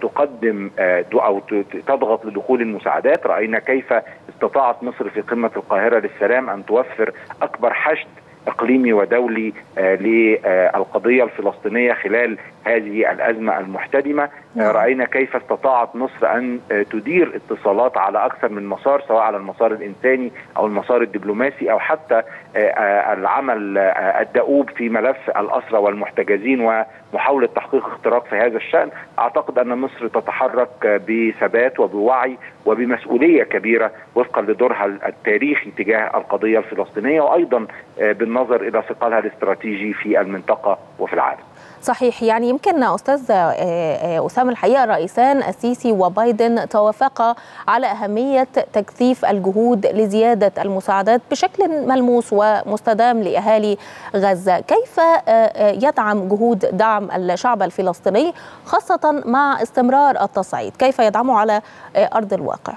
تقدم أو تضغط لدخول المساعدات. رأينا كيف استطاعت مصر في قمة القاهرة للسلام أن توفر أكبر حشد إقليمي ودولي للقضية الفلسطينية خلال هذه الأزمة المحتدمة. رأينا كيف استطاعت مصر أن تدير اتصالات على أكثر من مسار سواء على المسار الإنساني أو المسار الدبلوماسي أو حتى العمل الدؤوب في ملف الأسرى والمحتجزين ومحاوله تحقيق اختراق في هذا الشأن أعتقد أن مصر تتحرك بثبات وبوعي وبمسؤولية كبيرة وفقا لدورها التاريخي تجاه القضية الفلسطينية وأيضا بالنظر إلى ثقلها الاستراتيجي في المنطقة وفي العالم. صحيح يعني يمكن أستاذ أسامة الحقيقة الرئيسان السيسي وبايدن توافقا على أهمية تكثيف الجهود لزيادة المساعدات بشكل ملموس ومستدام لأهالي غزة، كيف يدعم جهود دعم الشعب الفلسطيني خاصة مع استمرار التصعيد، كيف يدعمه على أرض الواقع؟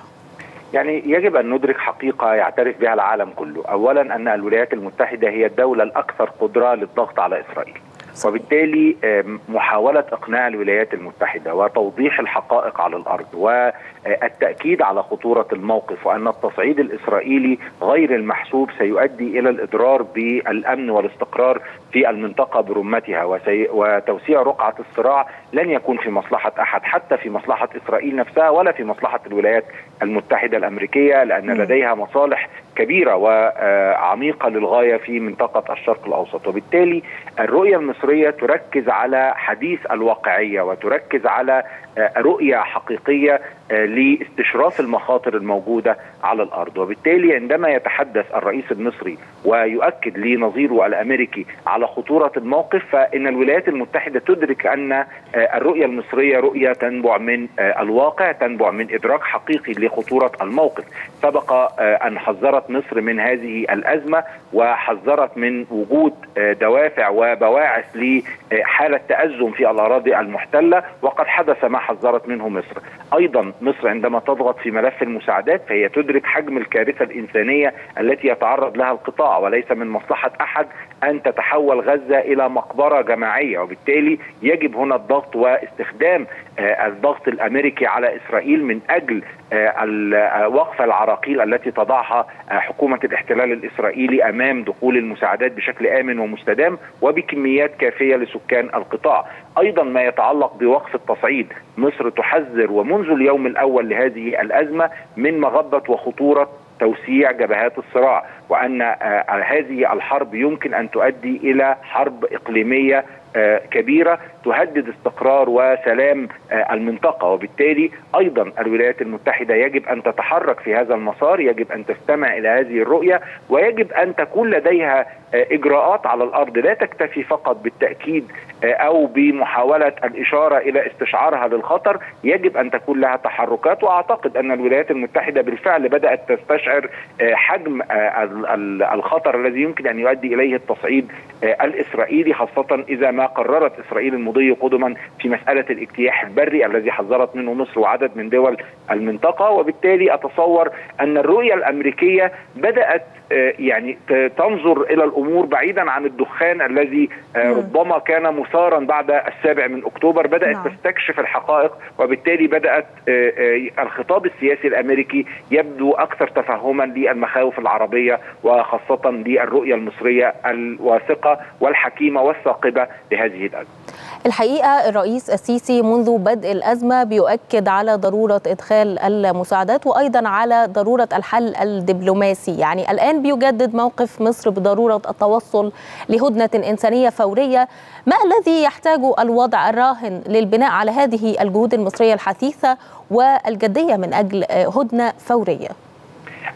يعني يجب أن ندرك حقيقة يعترف بها العالم كله، اولا أن الولايات المتحدة هي الدولة الأكثر قدرة للضغط على إسرائيل. وبالتالي محاولة إقناع الولايات المتحدة وتوضيح الحقائق على الأرض والتأكيد على خطورة الموقف وأن التصعيد الإسرائيلي غير المحسوب سيؤدي إلى الإضرار بالأمن والاستقرار في المنطقة برمتها وتوسيع رقعة الصراع لن يكون في مصلحة أحد حتى في مصلحة إسرائيل نفسها ولا في مصلحة الولايات المتحدة الأمريكية لأن لديها مصالح كبيرة وعميقة للغاية في منطقة الشرق الأوسط. وبالتالي الرؤية المصرية تركز على حديث الواقعية وتركز على رؤية حقيقية لاستشراف المخاطر الموجودة على الأرض. وبالتالي عندما يتحدث الرئيس المصري ويؤكد لنظيره الأمريكي على خطورة الموقف فإن الولايات المتحدة تدرك أن الرؤية المصرية رؤية تنبع من الواقع تنبع من إدراك حقيقي لخطورة الموقف. سبق أن حذرت مصر من هذه الأزمة وحذرت من وجود دوافع وبواعث لحالة تأزم في الأراضي المحتلة وقد حدث ما حذرت منه مصر. أيضا مصر عندما تضغط في ملف المساعدات فهي تدرك حجم الكارثة الإنسانية التي يتعرض لها القطاع وليس من مصلحة أحد أن تتحول غزة إلى مقبرة جماعية وبالتالي يجب هنا الضغط واستخدام الضغط الأمريكي على إسرائيل من أجل وقف العراقيل التي تضعها حكومة الاحتلال الإسرائيلي أمام دخول المساعدات بشكل آمن ومستدام وبكميات كافية لسكان القطاع. أيضا ما يتعلق بوقف التصعيد مصر تحذر ومنذ اليوم الأول لهذه الأزمة من مغبة وخطورة توسيع جبهات الصراع وأن هذه الحرب يمكن أن تؤدي إلى حرب إقليمية كبيرة. تهدد استقرار وسلام المنطقة. وبالتالي أيضا الولايات المتحدة يجب أن تتحرك في هذا المسار يجب أن تستمع إلى هذه الرؤية ويجب أن تكون لديها إجراءات على الأرض. لا تكتفي فقط بالتأكيد أو بمحاولة الإشارة إلى استشعارها للخطر يجب أن تكون لها تحركات. وأعتقد أن الولايات المتحدة بالفعل بدأت تستشعر حجم الخطر الذي يمكن أن يؤدي إليه التصعيد الإسرائيلي خاصة إذا ما قررت إسرائيل قدما في مسألة الاجتياح البري الذي حذرت منه مصر وعدد من دول المنطقة وبالتالي أتصور أن الرؤية الأمريكية بدأت يعني تنظر إلى الأمور بعيدا عن الدخان الذي ربما كان مثارا بعد السابع من أكتوبر بدأت نعم. تستكشف الحقائق وبالتالي بدأت الخطاب السياسي الأمريكي يبدو أكثر تفهما للمخاوف العربية وخاصة للرؤية المصرية الواثقة الرشيده والحكيمة والثاقبة لهذه الأزمة. الحقيقة الرئيس السيسي منذ بدء الأزمة بيؤكد على ضرورة إدخال المساعدات وأيضا على ضرورة الحل الدبلوماسي، يعني الآن بيجدد موقف مصر بضرورة التوصل لهدنة إنسانية فورية، ما الذي يحتاجه الوضع الراهن للبناء على هذه الجهود المصرية الحثيثة والجدية من أجل هدنة فورية؟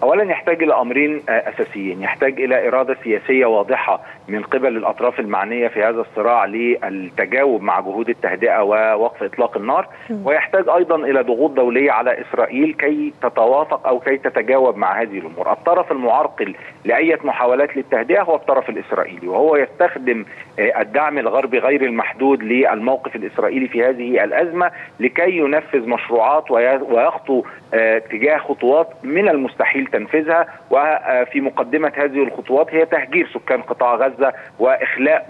اولا يحتاج إلى أمرين أساسيين. يحتاج إلى إرادة سياسية واضحة من قبل الأطراف المعنية في هذا الصراع للتجاوب مع جهود التهدئة ووقف إطلاق النار. ويحتاج أيضا إلى ضغوط دولية على إسرائيل كي تتوافق أو كي تتجاوب مع هذه الأمور. الطرف المعرقل لأي محاولات للتهدئة هو الطرف الإسرائيلي وهو يستخدم الدعم الغربي غير المحدود للموقف الإسرائيلي في هذه الأزمة لكي ينفذ مشروعات ويخطو تجاه خطوات من المستحيل تنفيذها. وفي مقدمة هذه الخطوات هي تهجير سكان قطاع غزة وإخلاء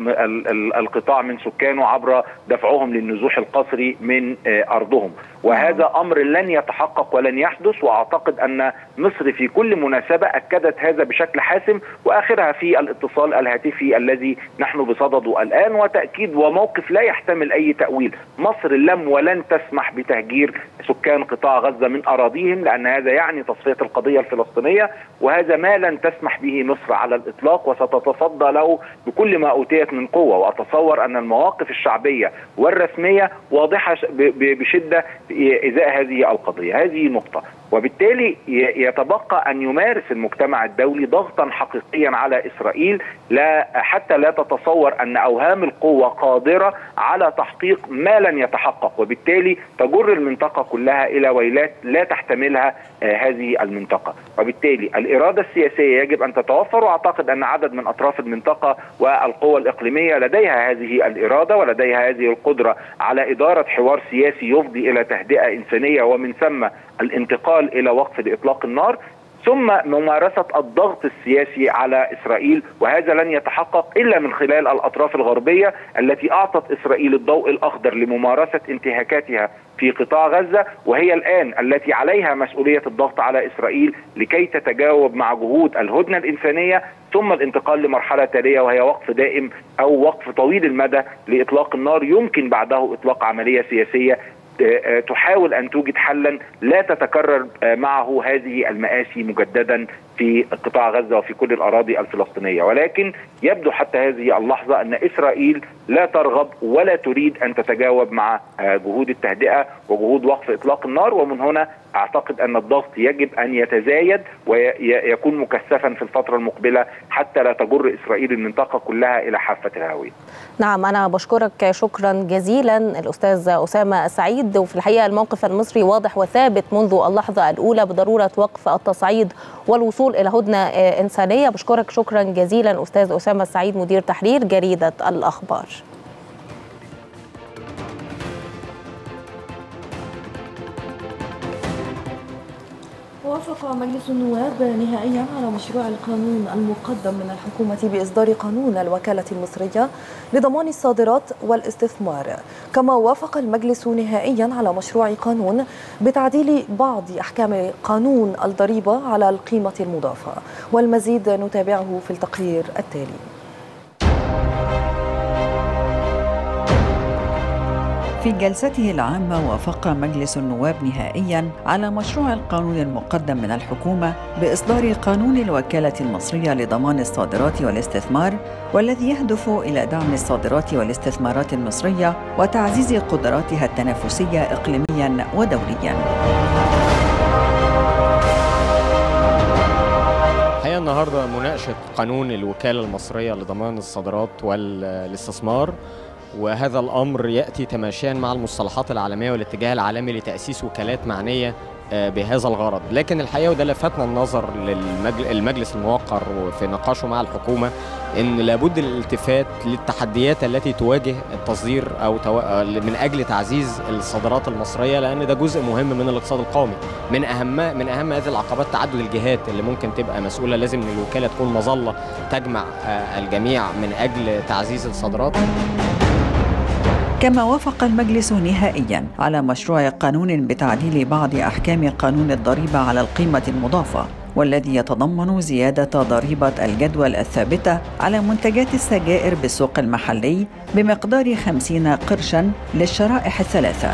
القطاع من سكانه عبر دفعهم للنزوح القسري من أرضهم. وهذا أمر لن يتحقق ولن يحدث وأعتقد أن مصر في كل مناسبة أكدت هذا بشكل حاسم وآخرها في الاتصال الهاتفي الذي نحن بصدده الآن وتأكيد وموقف لا يحتمل أي تأويل. مصر لم ولن تسمح بتهجير سكان قطاع غزة من أراضيهم لأن هذا يعني تصفية القضية الفلسطينية وهذا ما لن تسمح به مصر على الإطلاق وستتصدى له بكل ما أوتيت من قوة. وأتصور أن المواقف الشعبية والرسمية واضحة بشدة ازاء هذه القضية، هذه نقطة، وبالتالي يتبقى أن يمارس المجتمع الدولي ضغطا حقيقيا على إسرائيل لا حتى لا تتصور أن أوهام القوة قادرة على تحقيق ما لن يتحقق، وبالتالي تجر المنطقة كلها إلى ويلات لا تحتملها هذه المنطقة، وبالتالي الإرادة السياسية يجب أن تتوفر وأعتقد أن عدد من أطراف المنطقة والقوى الإقليمية لديها هذه الإرادة ولديها هذه القدرة على إدارة حوار سياسي يفضي إلى تهدئة إنسانية ومن ثم الانتقال إلى وقف لإطلاق النار ثم ممارسة الضغط السياسي على إسرائيل وهذا لن يتحقق إلا من خلال الأطراف الغربية التي أعطت إسرائيل الضوء الأخضر لممارسة انتهاكاتها في قطاع غزة وهي الآن التي عليها مسؤولية الضغط على إسرائيل لكي تتجاوب مع جهود الهدنة الإنسانية ثم الانتقال لمرحلة تالية وهي وقف دائم أو وقف طويل المدى لإطلاق النار يمكن بعده إطلاق عملية سياسية تحاول أن توجد حلا لا تتكرر معه هذه المآسي مجددا. في قطاع غزة وفي كل الأراضي الفلسطينية. ولكن يبدو حتى هذه اللحظة أن إسرائيل لا ترغب ولا تريد أن تتجاوب مع جهود التهدئة وجهود وقف إطلاق النار. ومن هنا أعتقد أن الضغط يجب أن يتزايد ويكون مكثفا في الفترة المقبلة حتى لا تجر إسرائيل المنطقة كلها إلى حافة الهاويه. نعم أنا بشكرك. شكرا جزيلا. الأستاذ أسامة السعيد وفي الحقيقة الموقف المصري واضح وثابت منذ اللحظة الأولى بضرورة وقف التصعيد والوصول إلى هدنة إنسانية بشكرك شكرا جزيلا أستاذ أسامة السعيد مدير تحرير جريدة الأخبار. وافق مجلس النواب نهائيا على مشروع القانون المقدم من الحكومة بإصدار قانون الوكالة المصرية لضمان الصادرات والاستثمار. كما وافق المجلس نهائيا على مشروع قانون بتعديل بعض أحكام قانون الضريبة على القيمة المضافة والمزيد نتابعه في التقرير التالي. في جلسته العامة وافق مجلس النواب نهائيا على مشروع القانون المقدم من الحكومة بإصدار قانون الوكالة المصرية لضمان الصادرات والاستثمار والذي يهدف إلى دعم الصادرات والاستثمارات المصرية وتعزيز قدراتها التنافسية إقليميا ودوليا. الحقيقة النهاردة مناقشة قانون الوكالة المصرية لضمان الصادرات والاستثمار وهذا الأمر يأتي تماشيا مع المصطلحات العالمية والاتجاه العالمي لتأسيس وكالات معنية بهذا الغرض. لكن الحقيقة وده لفتنا النظر للمجلس الموقر في نقاشه مع الحكومة إن لابد الالتفات للتحديات التي تواجه التصدير أو من أجل تعزيز الصادرات المصرية لأن ده جزء مهم من الاقتصاد القومي. من أهم من أهم هذه العقبات تعدد الجهات اللي ممكن تبقى مسؤولة لازم إن الوكالة تكون مظلة تجمع الجميع من أجل تعزيز الصادرات. كما وافق المجلس نهائيا على مشروع قانون بتعديل بعض أحكام قانون الضريبة على القيمة المضافة والذي يتضمن زيادة ضريبة الجدول الثابتة على منتجات السجائر بالسوق المحلي بمقدار 50 قرشا للشرائح الثلاثة.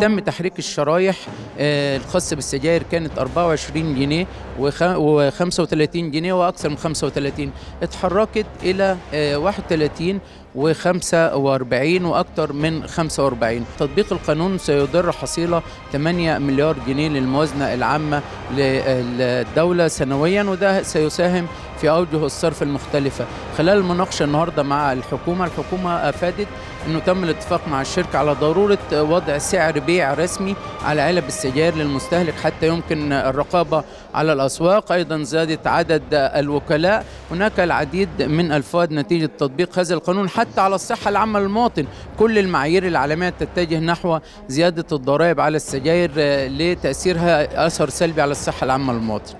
تم تحريك الشرايح الخاصة بالسجاير كانت 24 جنيه و35 جنيه وأكثر من 35 اتحركت إلى 31 و45 وأكثر من 45 تطبيق القانون سيضر حصيلة 8 مليار جنيه للموازنة العامة للدولة سنويا وده سيساهم في أوجه الصرف المختلفة. خلال المناقشه النهارده مع الحكومة الحكومة أفادت أنه تم الاتفاق مع الشركة على ضرورة وضع سعر بيع رسمي على علب السجاير للمستهلك حتى يمكن الرقابة على الأسواق. أيضا زادت عدد الوكلاء. هناك العديد من الفوائد نتيجة تطبيق هذا القانون حتى على الصحة العامة للمواطن. كل المعايير العالمية تتجه نحو زيادة الضرائب على السجاير لتأثيرها أثر سلبي على الصحة العامة للمواطن.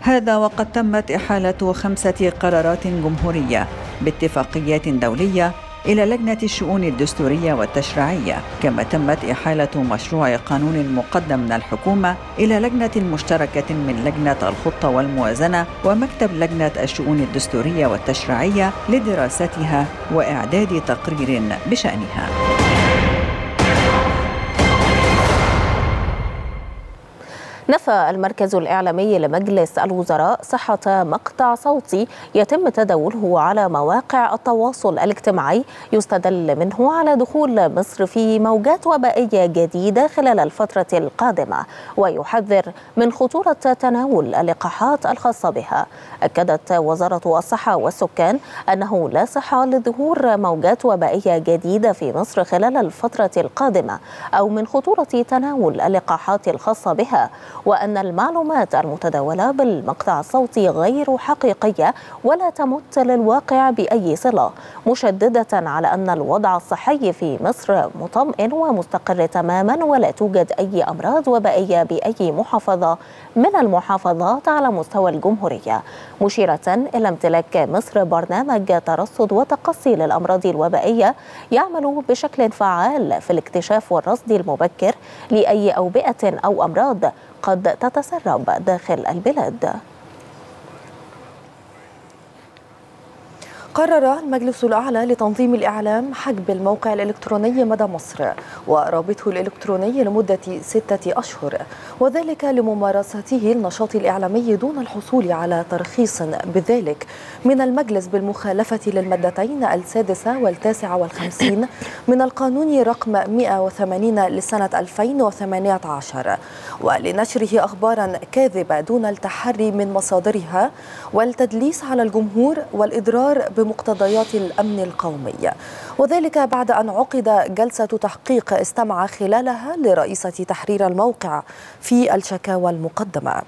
هذا وقد تمت إحالة خمسة قرارات جمهورية باتفاقيات دولية إلى لجنة الشؤون الدستورية والتشريعية كما تمت إحالة مشروع قانون مقدم من الحكومة إلى لجنة مشتركة من لجنة الخطة والموازنة ومكتب لجنة الشؤون الدستورية والتشريعية لدراستها وإعداد تقرير بشأنها. نفى المركز الإعلامي لمجلس الوزراء صحة مقطع صوتي يتم تداوله على مواقع التواصل الاجتماعي يستدل منه على دخول مصر في موجات وبائية جديدة خلال الفترة القادمة ويحذر من خطورة تناول اللقاحات الخاصة بها. أكدت وزارة الصحة والسكان أنه لا صحة لظهور موجات وبائية جديدة في مصر خلال الفترة القادمة أو من خطورة تناول اللقاحات الخاصة بها. وأن المعلومات المتداولة بالمقطع الصوتي غير حقيقية ولا تمت للواقع بأي صلة مشددة على أن الوضع الصحي في مصر مطمئن ومستقر تماما ولا توجد أي أمراض وبائية بأي محافظة من المحافظات على مستوى الجمهورية. مشيرة إلى امتلاك مصر برنامج ترصد وتقصي للأمراض الوبائية يعمل بشكل فعال في الاكتشاف والرصد المبكر لأي أوبئة أو أمراض قد تتسرب داخل البلاد. قرر المجلس الأعلى لتنظيم الإعلام حجب الموقع الإلكتروني مدى مصر ورابطه الإلكتروني لمدة ستة أشهر وذلك لممارسته النشاط الإعلامي دون الحصول على ترخيص بذلك. من المجلس بالمخالفة للمادتين السادسة والتاسعة والخمسين من القانون رقم 180 لسنة 2018 ولنشره أخبارا كاذبة دون التحري من مصادرها والتدليس على الجمهور والإضرار بمقتضيات الأمن القومي. وذلك بعد أن عقد جلسة تحقيق استمع خلالها لرئيسة تحرير الموقع في الشكاوى المقدمة.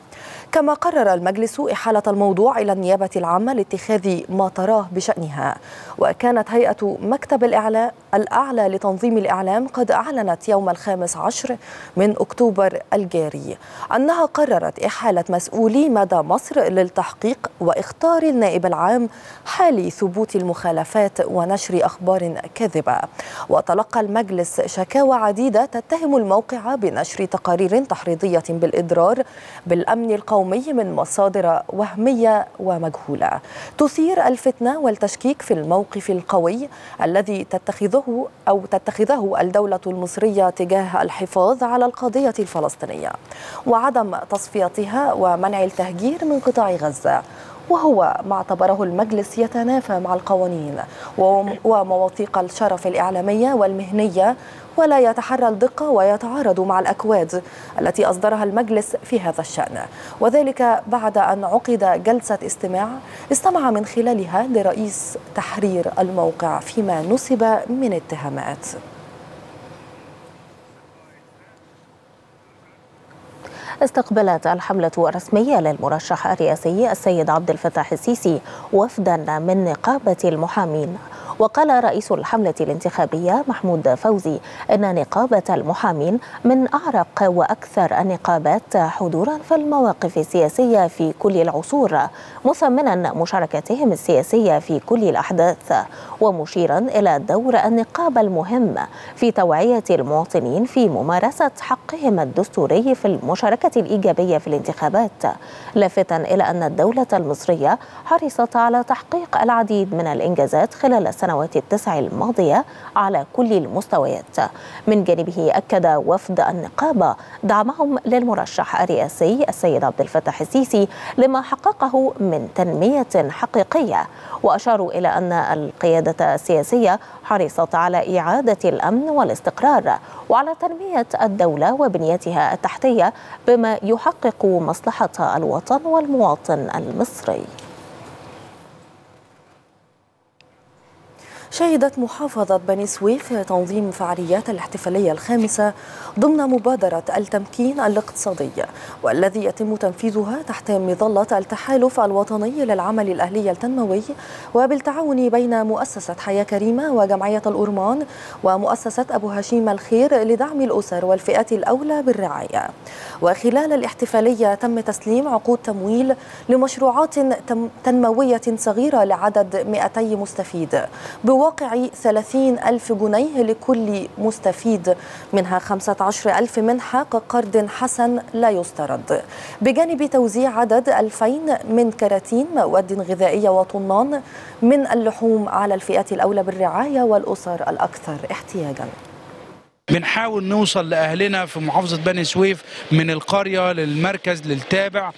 كما قرر المجلس إحالة الموضوع إلى النيابة العامة لاتخاذ ما تراه بشأنها. وكانت هيئة مكتب الإعلاء الأعلى لتنظيم الإعلام قد أعلنت يوم الخامس عشر من أكتوبر الجاري أنها قررت إحالة مسؤولي مدى مصر للتحقيق وإختار النائب العام حال ثبوت المخالفات ونشر أخبار كاذبة. وتلقى المجلس شكاوى عديدة تتهم الموقع بنشر تقارير تحريضية بالإضرار بالأمن القومي من مصادر وهمية ومجهولة. تثير الفتنة والتشكيك في الموقف القوي الذي تتخذه أو تتخذه الدولة المصرية تجاه الحفاظ على القضية الفلسطينية. وعدم تصفيتها ومنع التهجير من قطاع غزة. وهو ما اعتبره المجلس يتنافى مع القوانين ومواثيق الشرف الإعلامية والمهنية ولا يتحرى الدقة ويتعارض مع الأكواد التي أصدرها المجلس في هذا الشأن. وذلك بعد أن عقد جلسة استماع استمع من خلالها لرئيس تحرير الموقع فيما نسب من اتهامات. استقبلت الحملة الرسمية للمرشح الرئاسي السيد عبد الفتاح السيسي وفدا من نقابة المحامين. وقال رئيس الحملة الانتخابية محمود فوزي أن نقابة المحامين من أعرق وأكثر النقابات حضورا في المواقف السياسية في كل العصور مثمنا مشاركتهم السياسية في كل الأحداث. ومشيرا إلى دور النقابة المهم في توعية المواطنين في ممارسة حقهم الدستوري في المشاركة الإيجابية في الانتخابات. لافتا إلى أن الدولة المصرية حرصت على تحقيق العديد من الإنجازات خلال السنوات التسع الماضية على كل المستويات. من جانبه أكد وفد النقابة دعمهم للمرشح الرئاسي السيد عبد الفتاح السيسي لما حققه من تنمية حقيقية. وأشاروا إلى أن القيادة السياسية حرصت على إعادة الأمن والاستقرار وعلى تنمية الدولة وبنيتها التحتية بما يحقق مصلحة الوطن والمواطن المصري. شهدت محافظة بني سويف تنظيم فعاليات الاحتفالية الخامسة ضمن مبادرة التمكين الاقتصادي والذي يتم تنفيذها تحت مظلة التحالف الوطني للعمل الأهلي التنموي وبالتعاون بين مؤسسة حياة كريمة وجمعية الأورمان ومؤسسة أبو هشيم الخير لدعم الأسر والفئات الأولى بالرعاية. وخلال الاحتفالية تم تسليم عقود تمويل لمشروعات تنموية صغيرة لعدد 200 مستفيد بواقع 30 ألف جنيه لكل مستفيد منها 15 ألف منحة كقرض حسن لا يسترد. بجانب توزيع عدد 2000 من كراتين مواد غذائية وطنان من اللحوم على الفئات الأولى بالرعاية والأسر الأكثر احتياجاً. بنحاول نوصل لأهلنا في محافظة بني سويف من القرية للمركز للتابع.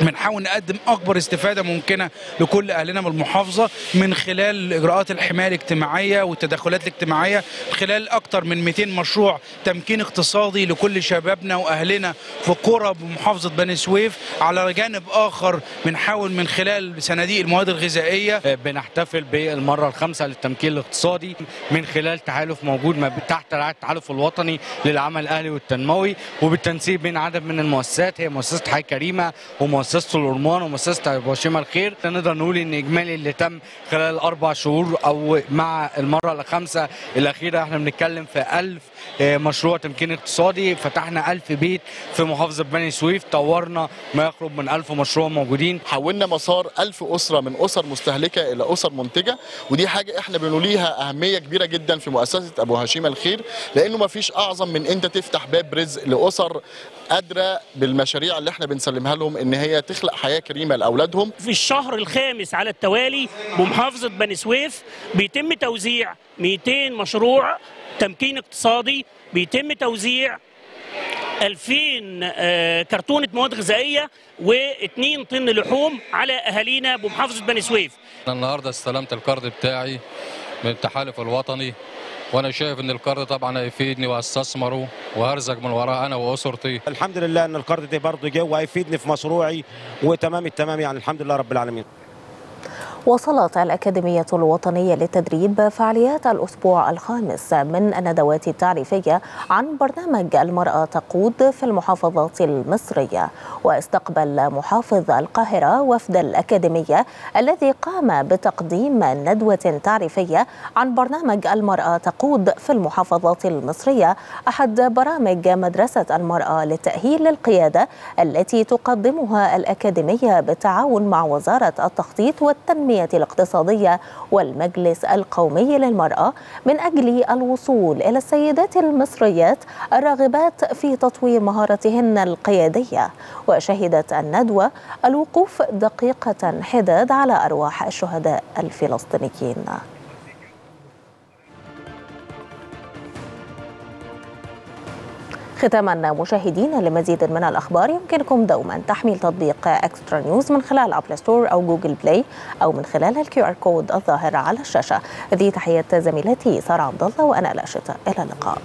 بنحاول نقدم أكبر استفادة ممكنة لكل أهلنا من المحافظة من خلال إجراءات الحماية الاجتماعية والتدخلات الاجتماعية خلال أكثر من 200 مشروع تمكين اقتصادي لكل شبابنا وأهلنا في قرى بمحافظة بني سويف. على جانب آخر بنحاول من خلال صناديق المواد الغذائية. بنحتفل بالمرة الخامسة للتمكين الاقتصادي من خلال تحالف موجود تحت رعاية التحالف الوطني للعمل الأهلي والتنموي وبالتنسيق بين عدد من المؤسسات هي مؤسسة حياه كريمة ومؤسسة مؤسسه الأورمان ومؤسسه أبو هشيم الخير نقدر نقول إن إجمالي اللي تم خلال الاربع شهور أو مع المرة الخامسة الأخيرة إحنا بنتكلم في 1000 مشروع تمكين اقتصادي. فتحنا 1000 بيت في محافظة بني سويف. طورنا ما يقرب من 1000 مشروع موجودين. حولنا مسار 1000 أسرة من أسر مستهلكة إلى أسر منتجة. ودي حاجة إحنا بنوليها أهمية كبيرة جدا في مؤسسة أبو هشيم الخير. لأنه ما فيش أعظم من أنت تفتح باب رزق لأسر قادره بالمشاريع اللي إحنا بنسلمها لهم إن هي تخلق حياة كريمة لأولادهم. في الشهر الخامس على التوالي بمحافظة بني سويف بيتم توزيع 200 مشروع تمكين اقتصادي بيتم توزيع 2000 كرتونة مواد غذائية و2 طن لحوم على أهالينا بمحافظة بني سويف. أنا النهاردة استلمت القرض بتاعي من التحالف الوطني وأنا شايف إن القرض طبعا هيفيدني واستثمره وهرزق من وراه أنا وأسرتي. الحمد لله إن القرض ده برضه جه وهيفيدني في مشروعي وتمام التمام يعني الحمد لله رب العالمين. وصلت الأكاديمية الوطنية للتدريب فعاليات الأسبوع الخامس من الندوات التعريفية عن برنامج المرأة تقود في المحافظات المصرية. واستقبل محافظ القاهرة وفد الأكاديمية الذي قام بتقديم ندوة تعريفية عن برنامج المرأة تقود في المحافظات المصرية أحد برامج مدرسة المرأة للتأهيل للقيادة التي تقدمها الأكاديمية بالتعاون مع وزارة التخطيط والتنمية الاقتصادية والمجلس القومي للمرأة من أجل الوصول إلى السيدات المصريات الراغبات في تطوير مهاراتهن القيادية. وشهدت الندوة الوقوف دقيقة حداد على أرواح الشهداء الفلسطينيين. ختاما مشاهدينا لمزيد من الأخبار يمكنكم دوما تحميل تطبيق اكسترا نيوز من خلال App Store أو Google Play أو من خلال ال QR code الظاهر على الشاشة. هذه تحيات زميلتي سارة عبد الله وأنا لا شتاء إلى اللقاء.